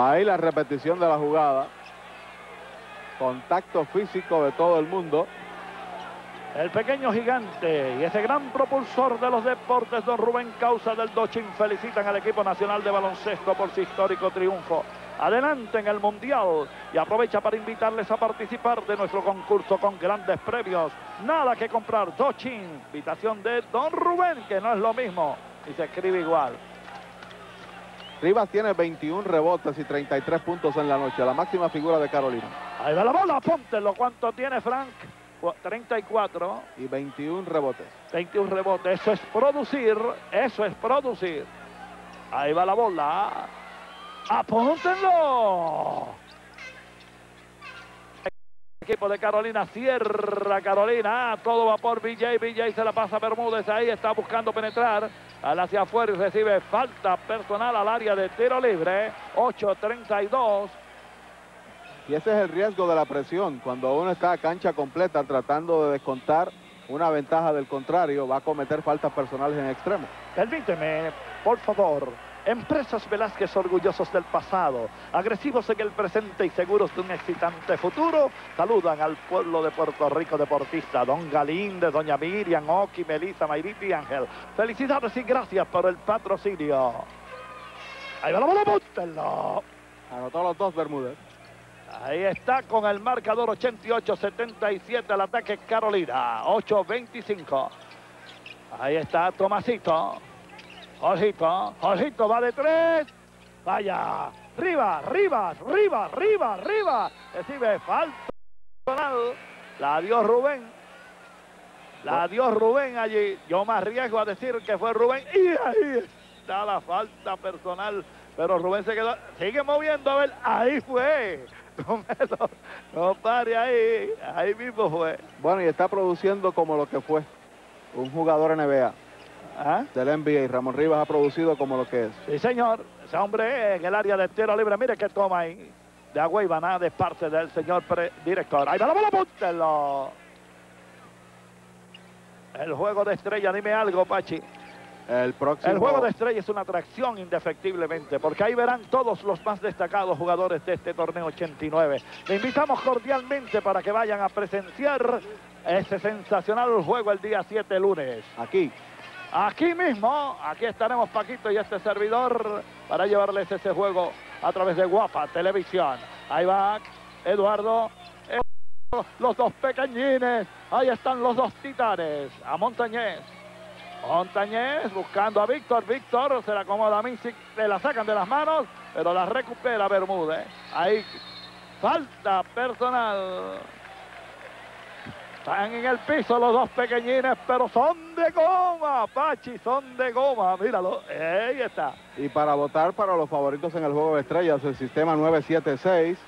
Ahí la repetición de la jugada. Contacto físico de todo el mundo. El pequeño gigante y ese gran propulsor de los deportes, don Rubén Causa del Dochin, felicitan al equipo nacional de baloncesto por su histórico triunfo. Adelante en el Mundial y aprovecha para invitarles a participar de nuestro concurso con grandes premios. Nada que comprar, Dochin. Invitación de don Rubén, que no es lo mismo y se escribe igual. Rivas tiene 21 rebotes y 33 puntos en la noche, la máxima figura de Carolina. Ahí va la bola, apúntelo. ¿Cuánto tiene Frank? 34. Y 21 rebotes. 21 rebotes. Eso es producir. Eso es producir. Ahí va la bola. Apúntenlo. Equipo de Carolina cierra Carolina. Todo va por BJ. BJ se la pasa a Bermúdez. Ahí está buscando penetrar. Al hacia afuera y recibe falta personal al área de tiro libre. 8-32. Y ese es el riesgo de la presión. Cuando uno está a cancha completa tratando de descontar una ventaja del contrario, va a cometer faltas personales en extremo. Permíteme, por favor. Empresas Velázquez orgullosos del pasado, agresivos en el presente y seguros de un excitante futuro, saludan al pueblo de Puerto Rico deportista, Don Galíndez, Doña Miriam, Oki, Melissa, Mayriti y Ángel. Felicidades y gracias por el patrocinio. Ahí va la bola, bútenlo. Anotó los dos Bermúdez. Ahí está con el marcador 88-77 al ataque Carolina. 8-25. Ahí está Tomasito. Jorgito. Jorgito va de tres. Vaya. Rivas, Rivas, Rivas, Rivas, Rivas. Recibe falta. La dio Rubén. La dio Rubén allí. Yo me arriesgo a decir que fue Rubén. Y ahí está la falta personal. Pero Rubén se quedó. Sigue moviendo a ver. Ahí fue. No, no, no pare ahí, ahí mismo fue. Bueno, y está produciendo como lo que fue un jugador NBA ¿Ah? del NBA. Y Ramón Rivas ha producido como lo que es. Sí, señor. Ese hombre en el área de tiro libre. Mire que toma ahí. De agua y nada de parte del señor director. Ahí va la bola, púntelo. El juego de estrella, dime algo, Pachi. El próximo. El juego de estrella es una atracción indefectiblemente, porque ahí verán todos los más destacados jugadores de este torneo 89. Le invitamos cordialmente para que vayan a presenciar ese sensacional juego el día 7 lunes. Aquí. Aquí mismo, aquí estaremos Paquito y este servidor para llevarles ese juego a través de Guapa Televisión. Ahí va Eduardo. Los dos pequeñines. Ahí están los dos titanes. A Montañés. Montañés buscando a Víctor. Víctor se la acomoda a Misic. La sacan de las manos, pero la recupera Bermúdez. Ahí falta personal. Están en el piso los dos pequeñines, pero son de goma, Pachi, son de goma. Míralo, ahí está. Y para votar para los favoritos en el juego de estrellas, el sistema 976.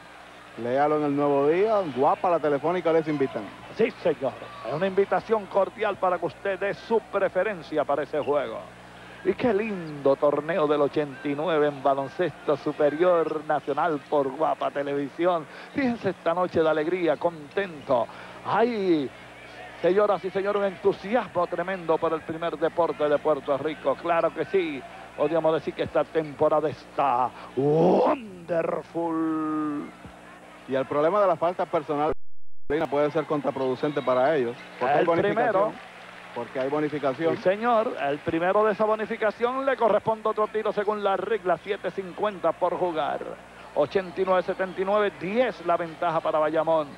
Léalo en el nuevo día. Guapa la telefónica les invitan. Sí, señor. Es una invitación cordial para que usted dé su preferencia para ese juego. Y qué lindo torneo del 89 en baloncesto superior nacional por Guapa Televisión. Fíjense esta noche de alegría, contento. ¡Ay! Señoras y señores, un entusiasmo tremendo por el primer deporte de Puerto Rico. Claro que sí. Podríamos decir que esta temporada está wonderful. Y el problema de la falta personal puede ser contraproducente para ellos. Porque hay El primero. Porque hay bonificación. Sí, señor. El primero de esa bonificación le corresponde otro tiro según la regla 7.50 por jugar. 89-79, 10 la ventaja para Bayamón.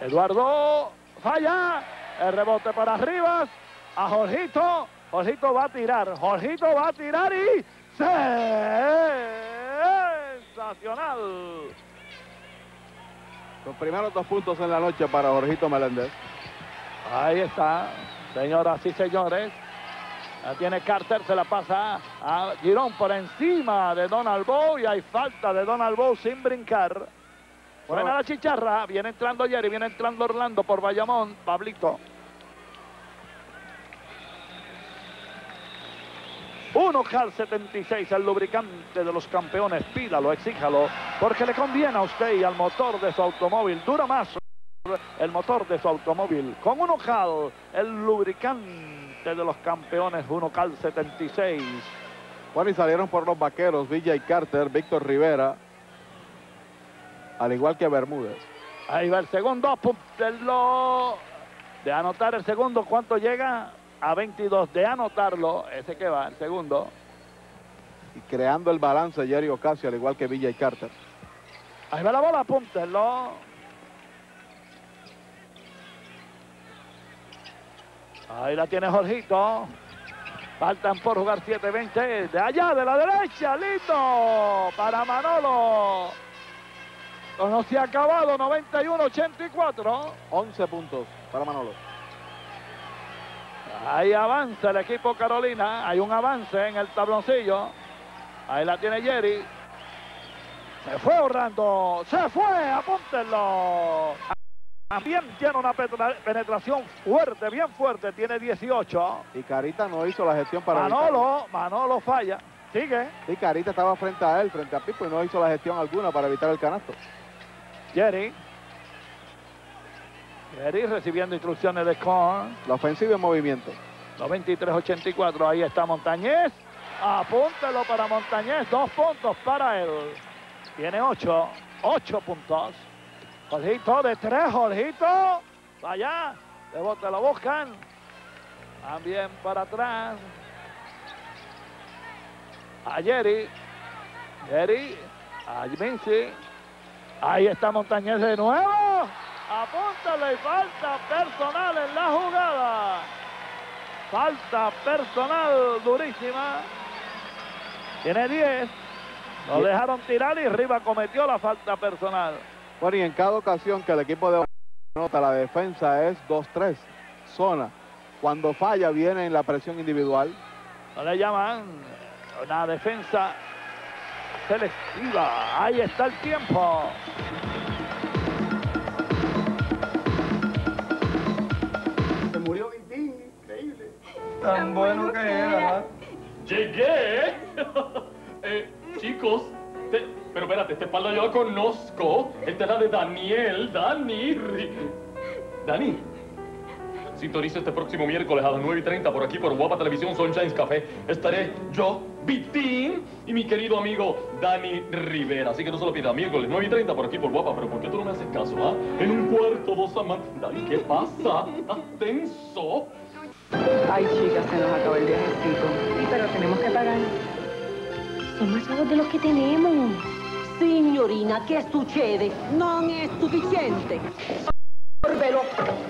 Eduardo falla. El rebote para Rivas. A Jorgito. Jorgito va a tirar. Jorgito va a tirar y... ¡Sensacional! Los primeros dos puntos en la noche para Jorgito Meléndez. Ahí está, señoras y señores. La tiene Carter, se la pasa a Girón por encima de Donald Bow y hay falta de Donald Bow sin brincar. Buena la chicharra, viene entrando Jerry, viene entrando Orlando por Bayamón, Pablito. Uno Cal 76, el lubricante de los campeones, pídalo, exíjalo, porque le conviene a usted y al motor de su automóvil. Dura más el motor de su automóvil. Con Uno Cal, el lubricante de los campeones, Uno Cal 76. Bueno, y salieron por los vaqueros Villa y Carter, Víctor Rivera, al igual que Bermúdez. Ahí va el segundo, apúntenlo. De anotar el segundo, ¿cuánto llega? A 22. De anotarlo, ese que va, el segundo. Y creando el balance Jerry Ocasio, al igual que Villa y Carter. Ahí va la bola, apúntenlo. Ahí la tiene Jorgito. Faltan por jugar 7-20. De allá, de la derecha. Lindo. Para Manolo. No se ha acabado. 91-84. 11 puntos para Manolo. Ahí avanza el equipo Carolina. Hay un avance en el tabloncillo. Ahí la tiene Jerry. Se fue Orlando. Se fue. Apúntenlo. También tiene una penetra- penetración fuerte, bien fuerte. Tiene 18. Y Carita no hizo la gestión para Manolo, Manolo falla. Sigue. Y Carita estaba frente a él, frente a Pipo, y no hizo la gestión alguna para evitar el canasto. Jerry. Jerry recibiendo instrucciones de Korn. La ofensiva en movimiento. 93-84. Ahí está Montañez. Apúntelo para Montañez. Dos puntos para él. Tiene ocho. Ocho puntos. Jorgito de tres. Jorgito. Vaya. De bote lo buscan. También para atrás. A Jerry. Jerry. A Mincy. Ahí está Montañez de nuevo. Apúntale y falta personal en la jugada. Falta personal durísima. Tiene 10. Lo dejaron tirar y Riva cometió la falta personal. Bueno, y en cada ocasión que el equipo de nota la defensa es 2-3, zona. Cuando falla viene en la presión individual. No le llaman una defensa selectiva. Ahí está el tiempo. Se murió Vitín, increíble. Tan bueno que era. Llegué. Eh, chicos, te- pero espérate, esta espalda yo la conozco. Esta es la de Daniel, Dani. Dani. Sintoniza este próximo miércoles a las 9 y 30 por aquí por Guapa Televisión Sunshine's Café. Estaré yo, Vitín, y mi querido amigo Dani Rivera. Así que no se lo pierda, miércoles 9 y 30 por aquí por Guapa. Pero ¿por qué tú no me haces caso, ah? En un cuarto, dos amantes. Dani, ¿qué pasa? ¿Estás tenso? Ay, chicas, se nos acabó el viajecito. Sí, pero tenemos que pagar. Son más chavos de los que tenemos. Signorina, che succede? Non è sufficiente. Orbelo.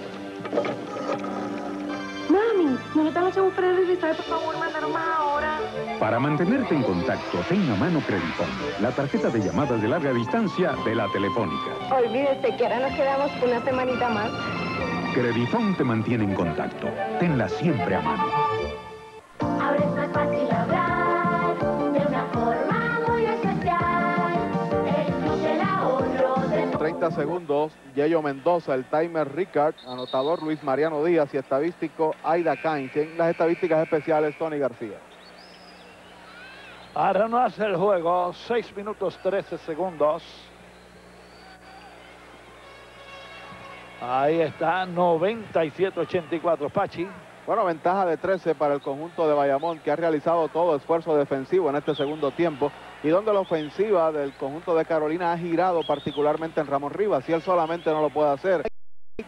No por favor, mandaron más ahora. Para mantenerte en contacto, ten a mano Credifón, la tarjeta de llamadas de larga distancia de la Telefónica. Olvídese que ahora nos quedamos una semanita más. Credifón te mantiene en contacto. Tenla siempre a mano. 30 segundos, Yello Mendoza, el timer Ricard, anotador Luis Mariano Díaz y estadístico Aida Cainch. En las estadísticas especiales, Tony García. A reanudarse el juego, 6 minutos 13 segundos. Ahí está, 97-84, Pachi. Bueno, ventaja de 13 para el conjunto de Bayamón, que ha realizado todo esfuerzo defensivo en este segundo tiempo y donde la ofensiva del conjunto de Carolina ha girado particularmente en Ramón Rivas y él solamente no lo puede hacer.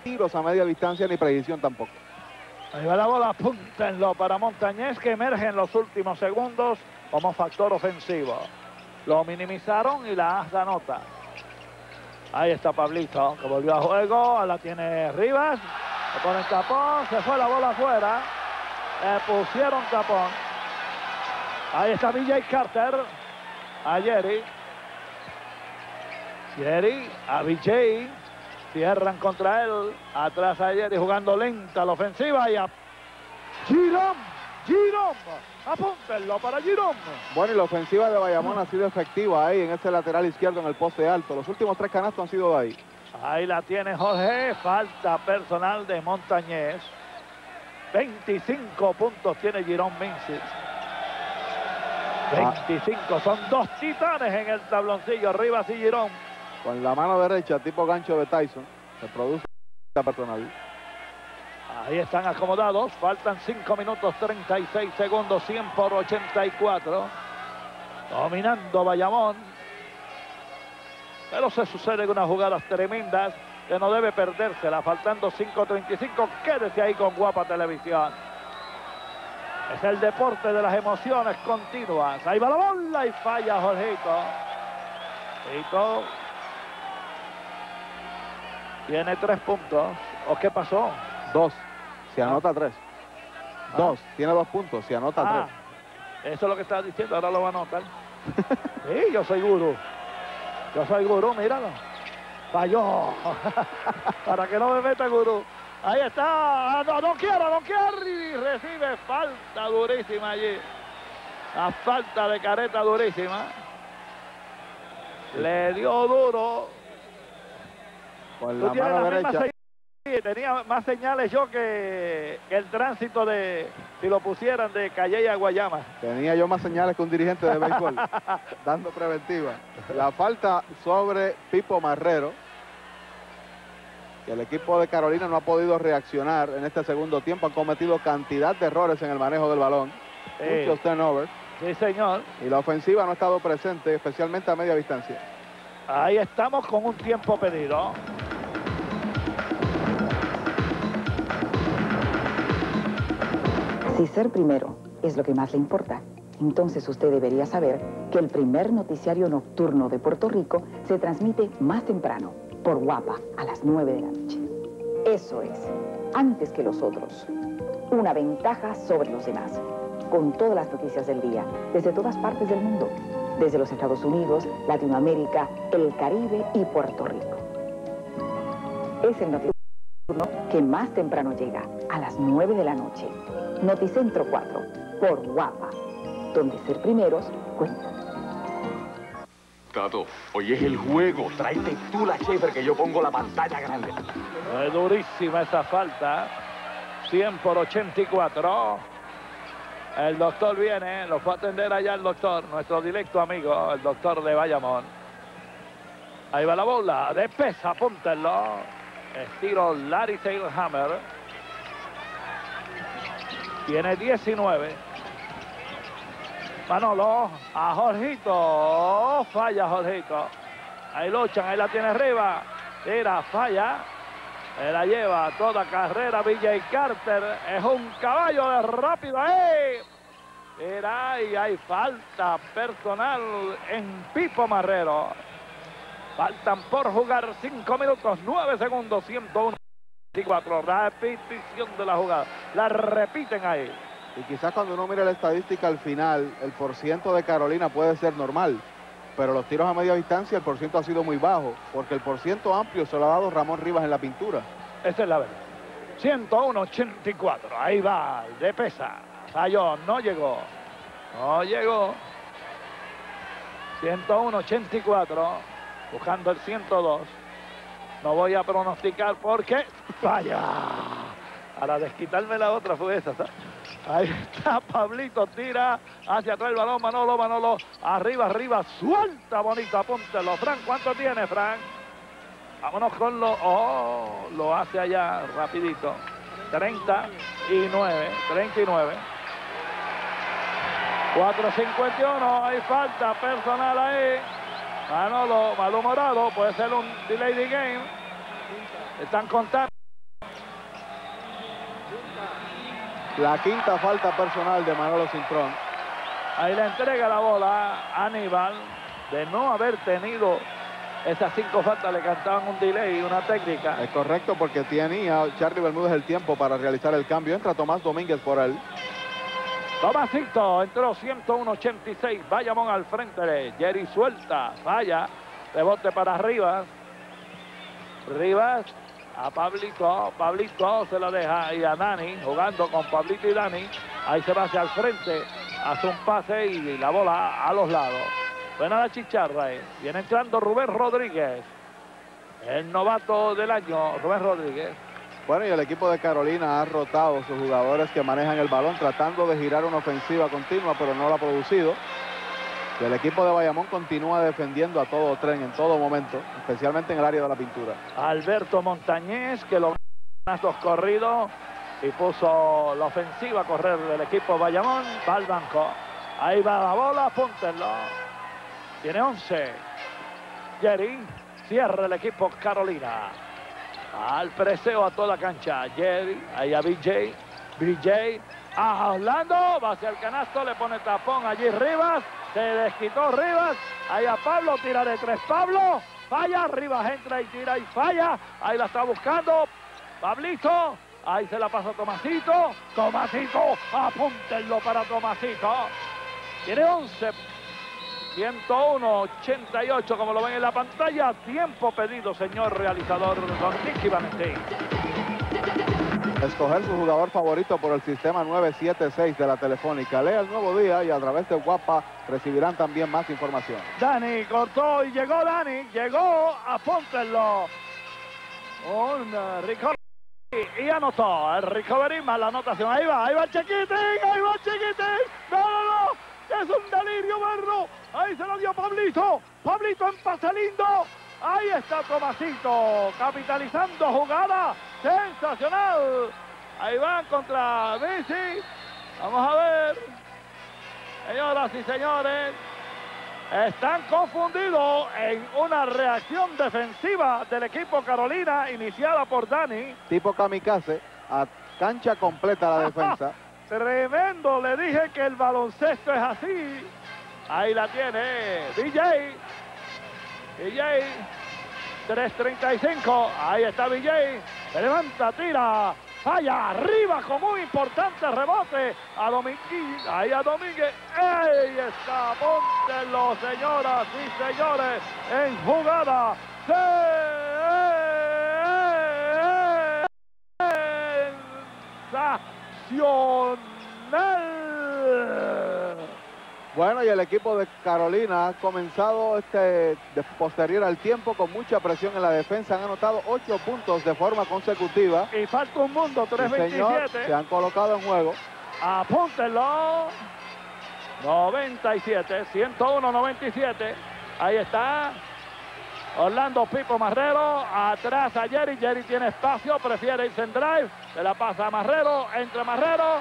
Tiros a media distancia ni predicción tampoco. Ahí va la bola, apúntenlo para Montañez que emerge en los últimos segundos como factor ofensivo. Lo minimizaron y la ASDA nota. Ahí está Pablito que volvió a juego, la tiene Rivas, le ponen tapón, se fue la bola afuera, le pusieron tapón. Ahí está BJ Carter, a Jerry. Jerry, a BJ, cierran contra él, atrás a Jerry jugando lenta la ofensiva y a Girón, Girón, apúntenlo para Girón. Bueno, y la ofensiva de Bayamón ha sido efectiva ahí en ese lateral izquierdo en el poste alto. Los últimos tres canastos han sido de ahí. Ahí la tiene Jorge, falta personal de Montañez. 25 puntos tiene Girón Mincis. 25, son dos titanes en el tabloncillo, Rivas y Girón. Con la mano derecha, tipo gancho de Tyson, se produce la personal. Ahí están acomodados, faltan 5 minutos 36 segundos, 100 por 84. Dominando Bayamón. Pero se suceden unas jugadas tremendas que no debe perdérsela, faltando 5.35. Quédese ahí con Guapa Televisión. Es el deporte de las emociones continuas. Ahí va la bola y falla Jorgito. Jorgito tiene tres puntos. ¿O qué pasó? Dos. Se anota tres. Dos. Tiene dos puntos. Se anota Ah, Eso es lo que estás diciendo. Ahora lo va a anotar. sí, yo soy gurú. Yo soy gurú, míralo. Falló. Para que no me meta gurú. Ahí está. No, no quiero, no quiero. Y recibe falta durísima allí. La falta de careta durísima. Le dio duro. tres. Con Tú la tienes mano la misma derecha. señal. Sí, tenía más señales yo que, que el tránsito de, si lo pusieran, de Calle a Guayama. Tenía yo más señales que un dirigente de béisbol, dando preventiva. La falta sobre Pipo Marrero, que el equipo de Carolina no ha podido reaccionar en este segundo tiempo. Han cometido cantidad de errores en el manejo del balón, Sí. muchos turnovers. Sí, señor. Y la ofensiva no ha estado presente, especialmente a media distancia. Ahí estamos con un tiempo pedido. Si ser primero es lo que más le importa, entonces usted debería saber que el primer noticiario nocturno de Puerto Rico se transmite más temprano, por Guapa, a las 9 de la noche. Eso es, antes que los otros. Una ventaja sobre los demás, con todas las noticias del día, desde todas partes del mundo, desde los Estados Unidos, Latinoamérica, el Caribe y Puerto Rico. Es el noticiario que más temprano llega, a las 9 de la noche. Noticentro 4, por Guapa, donde ser primeros cuenta. Hoy es el juego. Tráete tú la Schaefer que yo pongo la pantalla grande. Es durísima esa falta. 100 por 84. El doctor viene, lo fue a atender allá el doctor, nuestro directo amigo, el doctor de Bayamón. Ahí va la bola, de pesa, apúntenlo. Estilo Larry Taylor Hammer. Tiene 19. Manolo, a Jorgito. Falla Jorgito. Ahí luchan, ahí la tiene arriba. Tira, falla. La lleva toda carrera Villa y Carter. Es un caballo de rápido ahí. Mira, y hay falta personal en Pipo Marrero. Faltan por jugar 5 minutos, 9 segundos, 101. 24, repetición de la jugada. La repiten ahí. Y quizás cuando uno mira la estadística al final, el porciento de Carolina puede ser normal. Pero los tiros a media distancia, el porciento ha sido muy bajo, porque el porciento amplio se lo ha dado Ramón Rivas en la pintura. Esa es la verdad. 101-84. Ahí va, de pesa. Falló, no llegó. No llegó. 101-84. Buscando el 102. No voy a pronosticar porque... ¡Vaya! Para desquitarme la otra fue esa. ¿sabes? Ahí está Pablito, tira hacia atrás el balón, Manolo, Manolo, arriba, arriba, suelta, bonito, apúntelo. Fran, ¿cuánto tiene, Fran? Vámonos con lo... Oh, lo hace allá rapidito. 39, 39. 4.51, hay falta personal ahí. Manolo, malhumorado, puede ser un delay de game. Están contando. La quinta falta personal de Manolo Cintrón. Ahí le entrega la bola a Aníbal de no haber tenido esas cinco faltas, le cantaban un delay, una técnica. Es correcto porque tenía Charlie Bermúdez el tiempo para realizar el cambio. Entra Tomás Domínguez por él. Tomasito entró 101.86. Bayamón al frente. Jerry suelta. Falla. Rebote para Rivas. Rivas a Pablito. Pablito se la deja y a Dani. Jugando con Pablito y Dani. Ahí se va hacia el frente. Hace un pase y la bola a los lados. Buena la chicharra. eh. Viene entrando Rubén Rodríguez. El novato del año, Rubén Rodríguez. Bueno, y el equipo de Carolina ha rotado sus jugadores que manejan el balón tratando de girar una ofensiva continua, pero no lo ha producido. Y el equipo de Bayamón continúa defendiendo a todo tren en todo momento, especialmente en el área de la pintura. Alberto Montañez que lo dos corridos y puso la ofensiva a correr del equipo Bayamón. Va al banco. Ahí va la bola, apúntenlo. Tiene 11. Jerry cierra el equipo Carolina. Al preseo a toda cancha. Jerry, ahí a BJ. BJ a Orlando. Va hacia el canasto, le pone tapón allí Rivas. Se desquitó Rivas. Ahí a Pablo, tira de tres Pablo. Falla, Rivas entra y tira y falla. Ahí la está buscando. Pablito. Ahí se la pasa Tomasito. Tomasito, apúntenlo para Tomasito. Tiene 11 101-88, como lo ven en la pantalla. Tiempo pedido, señor realizador Don Nicky Valentín. Escoger su jugador favorito por el sistema 976 de la Telefónica. Lea el nuevo día y a través de Guapa recibirán también más información. Dani cortó y llegó Dani. Llegó, apúntenlo. Un uh, recovery y anotó. El recovery más la anotación. Ahí va, ahí va Chiquitín, ahí va Chiquitín. No, no, no. Es un delirio verlo. Ahí se lo dio Pablito. Pablito en pase lindo. Ahí está Tomasito. Capitalizando jugada. Sensacional. Ahí van contra Messi. Vamos a ver. Señoras y señores. Están confundidos en una reacción defensiva del equipo Carolina iniciada por Dani. Tipo kamikaze, a cancha completa la defensa. Tremendo, le dije que el baloncesto es así. Ahí la tiene DJ. DJ. 3.35. Ahí está. Se levanta, tira. Falla arriba con muy importante rebote a Domínguez. Ahí a Domínguez. Ahí está. Póntelo, señoras y señores. En jugada. Sensacional. Bueno, y el equipo de Carolina ha comenzado este posterior al tiempo con mucha presión en la defensa. Han anotado ocho puntos de forma consecutiva. Y falta un mundo, Sí, señor, 3.27. se han colocado en juego. Apúntenlo. 97, 101, 97. Ahí está. Orlando Pipo Marrero. Atrás a Jerry. Jerry tiene espacio. Prefiere irse en drive. Se la pasa a Marrero. Entre Marrero.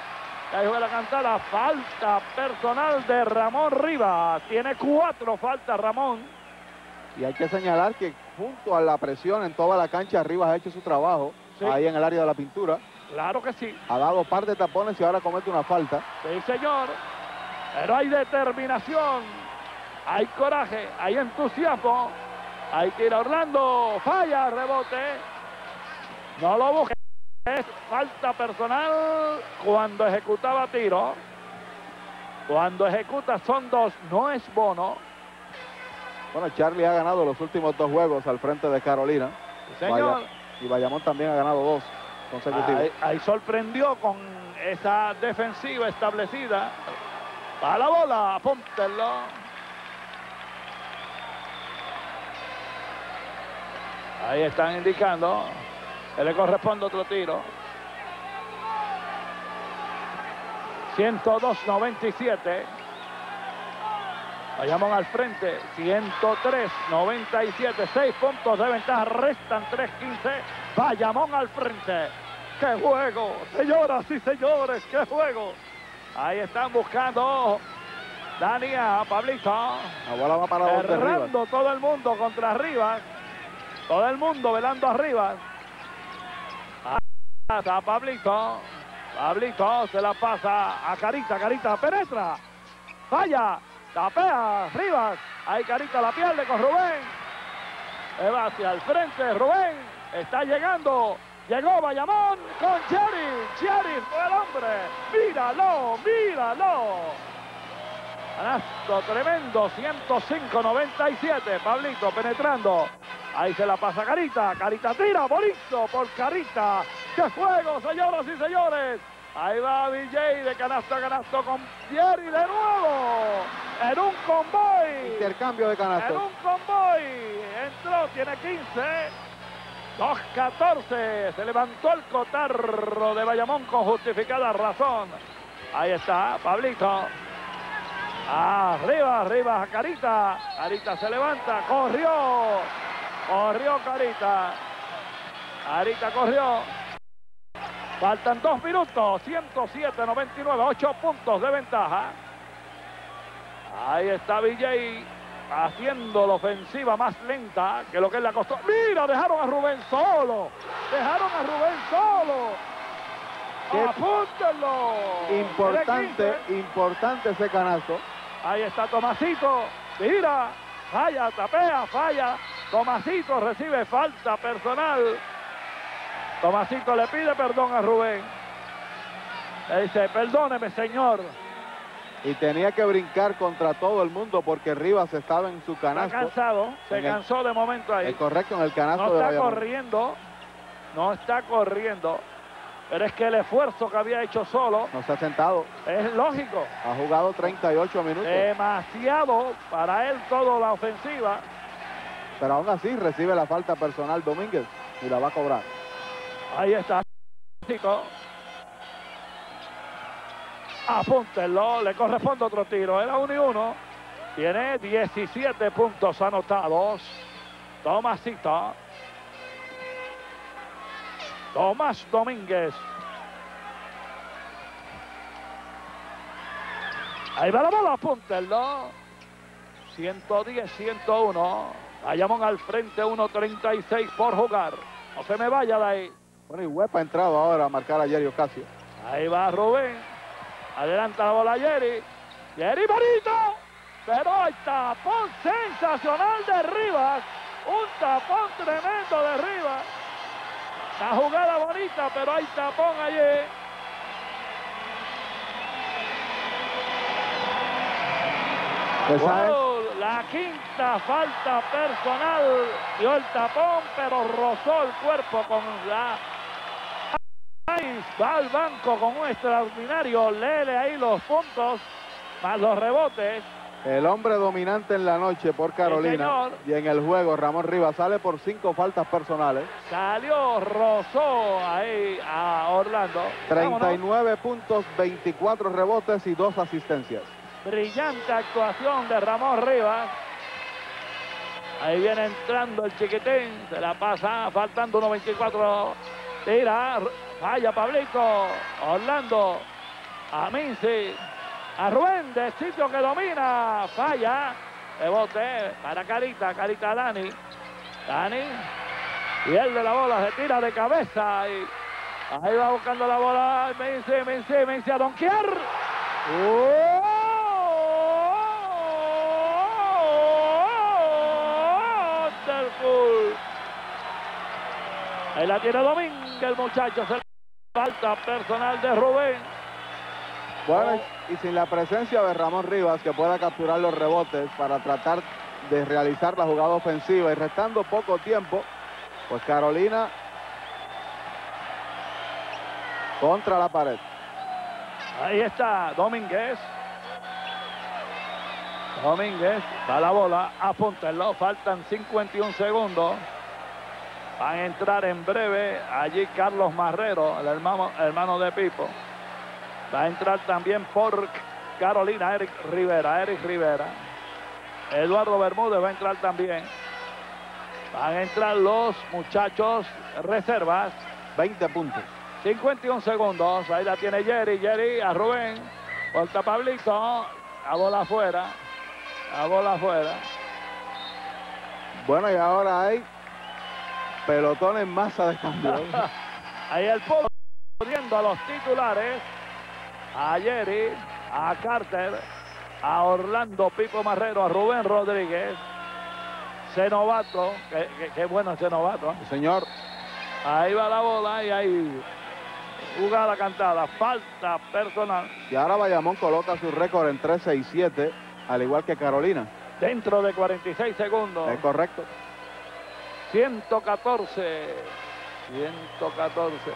Ahí juega la cantada. Falta personal de Ramón Rivas. Tiene cuatro faltas Ramón. Y hay que señalar que junto a la presión en toda la cancha, Rivas ha hecho su trabajo Sí. ahí en el área de la pintura. Claro que sí. Ha dado par de tapones y ahora comete una falta. Sí, señor. Pero hay determinación, hay coraje, hay entusiasmo. Ahí tira Orlando, falla, rebote. No lo busque. Es falta personal cuando ejecutaba tiro. Cuando ejecuta son dos, no es bono. Bueno, Charlie ha ganado los últimos dos juegos al frente de Carolina. señor. Y Bayamón también ha ganado dos consecutivos. Ahí, ahí sorprendió con esa defensiva establecida. Va la bola, apúntenlo. Ahí están indicando le corresponde otro tiro. 102-97. Bayamón al frente, 103-97, 6 puntos de ventaja, restan 3-15. Bayamón al frente. ¡Qué juego! Señoras y señores, ¡qué juego! Ahí están buscando Dani a Pablito. La bola va para. Cerrando todo el mundo contra Rivas. Todo el mundo velando a Rivas. A Pablito. Pablito se la pasa a Carita. Carita penetra. Falla. Tapea. Rivas. Ahí Carita la pierde con Rubén. Se va hacia el frente. Rubén está llegando. Llegó Bayamón con Cherry. Cherry fue el hombre. Míralo, míralo. Canasto tremendo, 105-97. Pablito penetrando. Ahí se la pasa Carita. Carita tira, bonito por Carita. ¡Qué juego, señoras y señores! Ahí va BJ de canasto a canasto con Thierry de nuevo. En un convoy. Intercambio de En canastos. un convoy. Entró, tiene 15. 2-14. Se levantó el cotarro de Bayamón con justificada razón. Ahí está, Pablito. Arriba, arriba, Carita. Carita se levanta, corrió. Corrió Carita. Carita corrió. Faltan dos minutos, 107-99, 8 puntos de ventaja. Ahí está Villay haciendo la ofensiva más lenta que lo que él le costó. Mira, dejaron a Rubén solo. Dejaron a Rubén solo. Apúntenlo. Importante, 15. importante ese canasto. Ahí está Tomasito. Mira. Falla, tapea, falla. Tomasito recibe falta personal. Tomasito le pide perdón a Rubén. Le dice, perdóneme, señor. Y tenía que brincar contra todo el mundo porque Rivas estaba en su Está canasto. cansado. Se el- cansó de momento ahí. Es correcto, en el canasto No de está Bayamón. corriendo. No está corriendo. Pero es que el esfuerzo que había hecho solo No se ha sentado. es lógico. Ha jugado 38 minutos. Demasiado para él toda la ofensiva. Pero aún así recibe la falta personal Domínguez y la va a cobrar. Ahí está. Apúntenlo, le corresponde otro tiro. Era uno y uno. Tiene 17 puntos anotados. Tomasito. Tomás Domínguez. Ahí va la bola, apúntenlo. 110, 101. Bayamón al frente, 1.36 por jugar. No se me vaya de ahí. Bueno, y Huepa ha entrado ahora a marcar a Jerry Ocasio. Ahí va Rubén. Adelanta la bola Jerry. Jerry bonito. Pero hay tapón sensacional de Rivas. Un tapón tremendo de Rivas. La jugada bonita, pero hay tapón allí. Wow, la quinta falta personal. Dio el tapón, pero rozó el cuerpo con la... Va al banco con un extraordinario Lele ahí los puntos, más los rebotes. El hombre dominante en la noche por Carolina. y en el juego Ramón Rivas sale por cinco faltas personales. Salió, rozó ahí a Orlando. Vámonos. 39 puntos, 24 rebotes y dos asistencias. Brillante actuación de Ramón Rivas. Ahí viene entrando el chiquitín. Se la pasa, faltando 1.24. Tira, falla Pablito. Orlando. A Minci. A Rubén de sitio que domina. Falla. Rebote para Carita. Carita Dani. Dani. Pierde la bola, se tira de cabeza. Y ahí va buscando la bola. Minci, Minci, Minci a donkear. Wonderful. Ahí la tiene Domínguez, el muchacho. Falta personal de Rubén. Bueno, y sin la presencia de Ramón Rivas, que pueda capturar los rebotes para tratar de realizar la jugada ofensiva y restando poco tiempo, pues Carolina contra la pared. Ahí está Domínguez. Domínguez, da la bola, apúntenlo, faltan 51 segundos. Van a entrar en breve allí Carlos Marrero, el hermano, hermano de Pipo. Va a entrar también por Carolina Eric Rivera, Eric Rivera. Eduardo Bermúdez va a entrar también. Van a entrar los muchachos reservas. 20 puntos. 51 segundos. Ahí la tiene Jerry. Jerry a Rubén. Volta Pablito. A bola afuera. A bola afuera. Bueno, y ahora hay pelotones en masa de cambio. Ahí el pueblo viendo a los titulares. A Jerry, a Carter, a Orlando Pipo Marrero, a Rubén Rodríguez. Cenovato, qué, qué- qué bueno ese novato. ¿eh? Señor, Ahí va la bola y ahí jugada cantada, falta personal y ahora Bayamón coloca su récord en 13 y 7, al igual que Carolina. dentro de 46 segundos. Es correcto. 114, 114,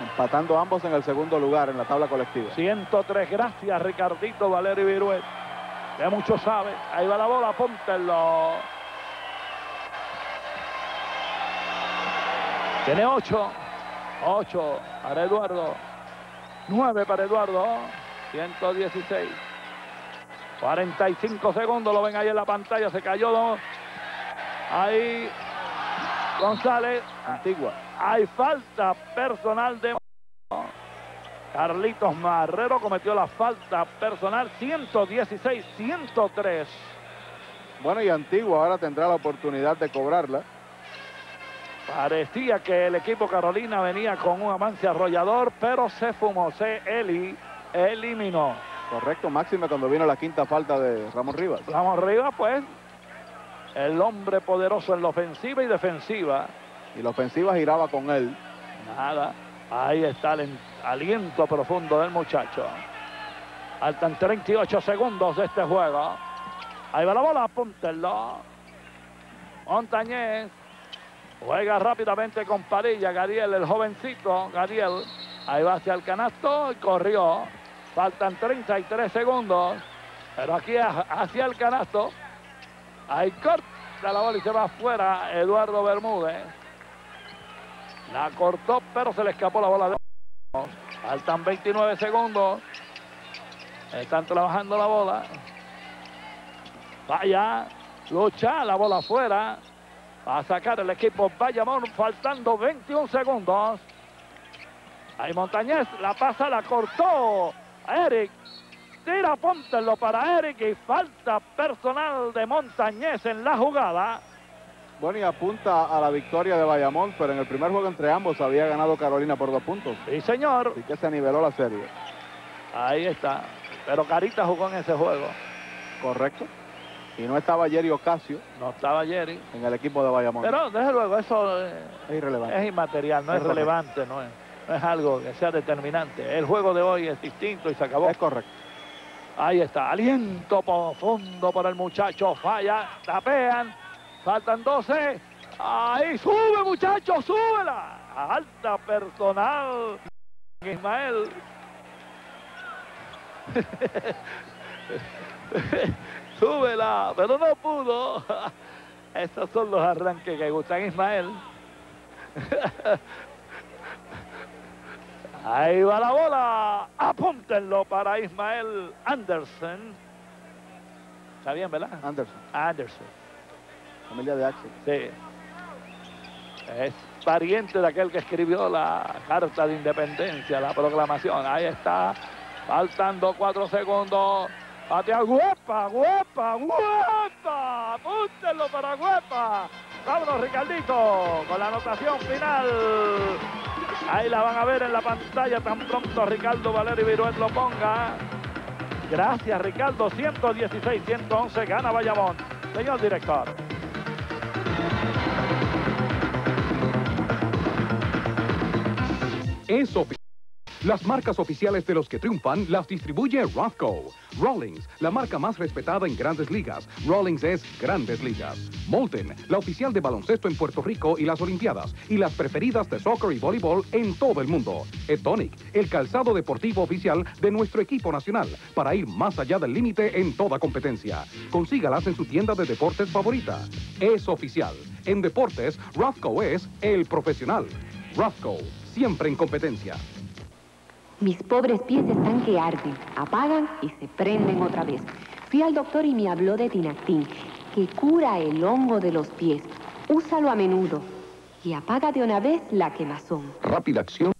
Empatando ambos en el segundo lugar en la tabla colectiva. 103. Gracias, Ricardito Valerio Viruet. Que mucho sabe. Ahí va la bola, apúntenlo. Tiene 8. 8 para Eduardo. 9 para Eduardo. 116. 45 segundos. Lo ven ahí en la pantalla. Se cayó. ¿no? Ahí González. Antigua. Hay falta personal de Carlitos Marrero cometió la falta personal 116-103. Bueno, y Antigua ahora tendrá la oportunidad de cobrarla. Parecía que el equipo Carolina venía con un avance arrollador, pero se fumó, se eli- eliminó. Correcto, máxima cuando vino la quinta falta de Ramón Rivas. Vamos arriba, pues. El hombre poderoso en la ofensiva y defensiva. Y la ofensiva giraba con él. Nada. Ahí está el en- aliento profundo del muchacho. Faltan 38 segundos de este juego. Ahí va la bola, apúntenlo. Montañez. Juega rápidamente con Padilla, Gadiel, el jovencito, Gadiel. Ahí va hacia el canasto y corrió. Faltan 33 segundos. Pero aquí ha- hacia el canasto. Ahí corta la bola y se va afuera Eduardo Bermúdez. La cortó, pero se le escapó la bola de... Faltan 29 segundos. Están trabajando la bola. Vaya, lucha, la bola afuera. Va a sacar el equipo Bayamón, faltando 21 segundos. Ahí Montañez, la pasa, la cortó. Eric, tira, póntelo para Eric y falta personal de Montañez en la jugada. Bueno, y apunta a la victoria de Bayamón, pero en el primer juego entre ambos había ganado Carolina por dos puntos. Sí, señor. Así que se niveló la serie. Ahí está. Pero Carita jugó en ese juego. Correcto. Y no estaba Jerry Ocasio No estaba Jerry. en el equipo de Bayamón. Pero desde luego eso es irrelevante. es inmaterial, no Es relevante, no es, no es algo que sea determinante. El juego de hoy es distinto y se acabó. Es correcto. Ahí está, aliento profundo para el muchacho, falla, tapean, faltan 12. Ahí sube muchacho, súbela. Alta personal. Ismael. súbela, pero no pudo. Esos son los arranques que gustan Ismael. Ahí va la bola. Apúntenlo para Ismael Anderson. Está bien, ¿verdad? Anderson, Anderson. familia de Axel. Sí. Es pariente de aquel que escribió la Carta de Independencia, la proclamación. Ahí está. Faltando cuatro segundos. Patea Huepa, Huepa, Huepa. Apúntenlo para Huepa. Vámonos, Ricardito, con la anotación final. Ahí la van a ver en la pantalla tan pronto Ricardo Valerio Viruet lo ponga. Gracias, Ricardo. 116-111 gana Bayamón. Señor director. Es oficial. Las marcas oficiales de los que triunfan las distribuye Rothco. Rawlings, la marca más respetada en grandes ligas. Rawlings es grandes ligas. Molten, la oficial de baloncesto en Puerto Rico y las Olimpiadas. Y las preferidas de soccer y voleibol en todo el mundo. Etonic, el calzado deportivo oficial de nuestro equipo nacional. Para ir más allá del límite en toda competencia. Consígalas en su tienda de deportes favorita. Es oficial. En deportes, Rothco es el profesional. Rothco, siempre en competencia. Mis pobres pies están que arden, apagan y se prenden otra vez. Fui al doctor y me habló de Tinactin, que cura el hongo de los pies. Úsalo a menudo y apaga de una vez la quemazón. Rápida acción.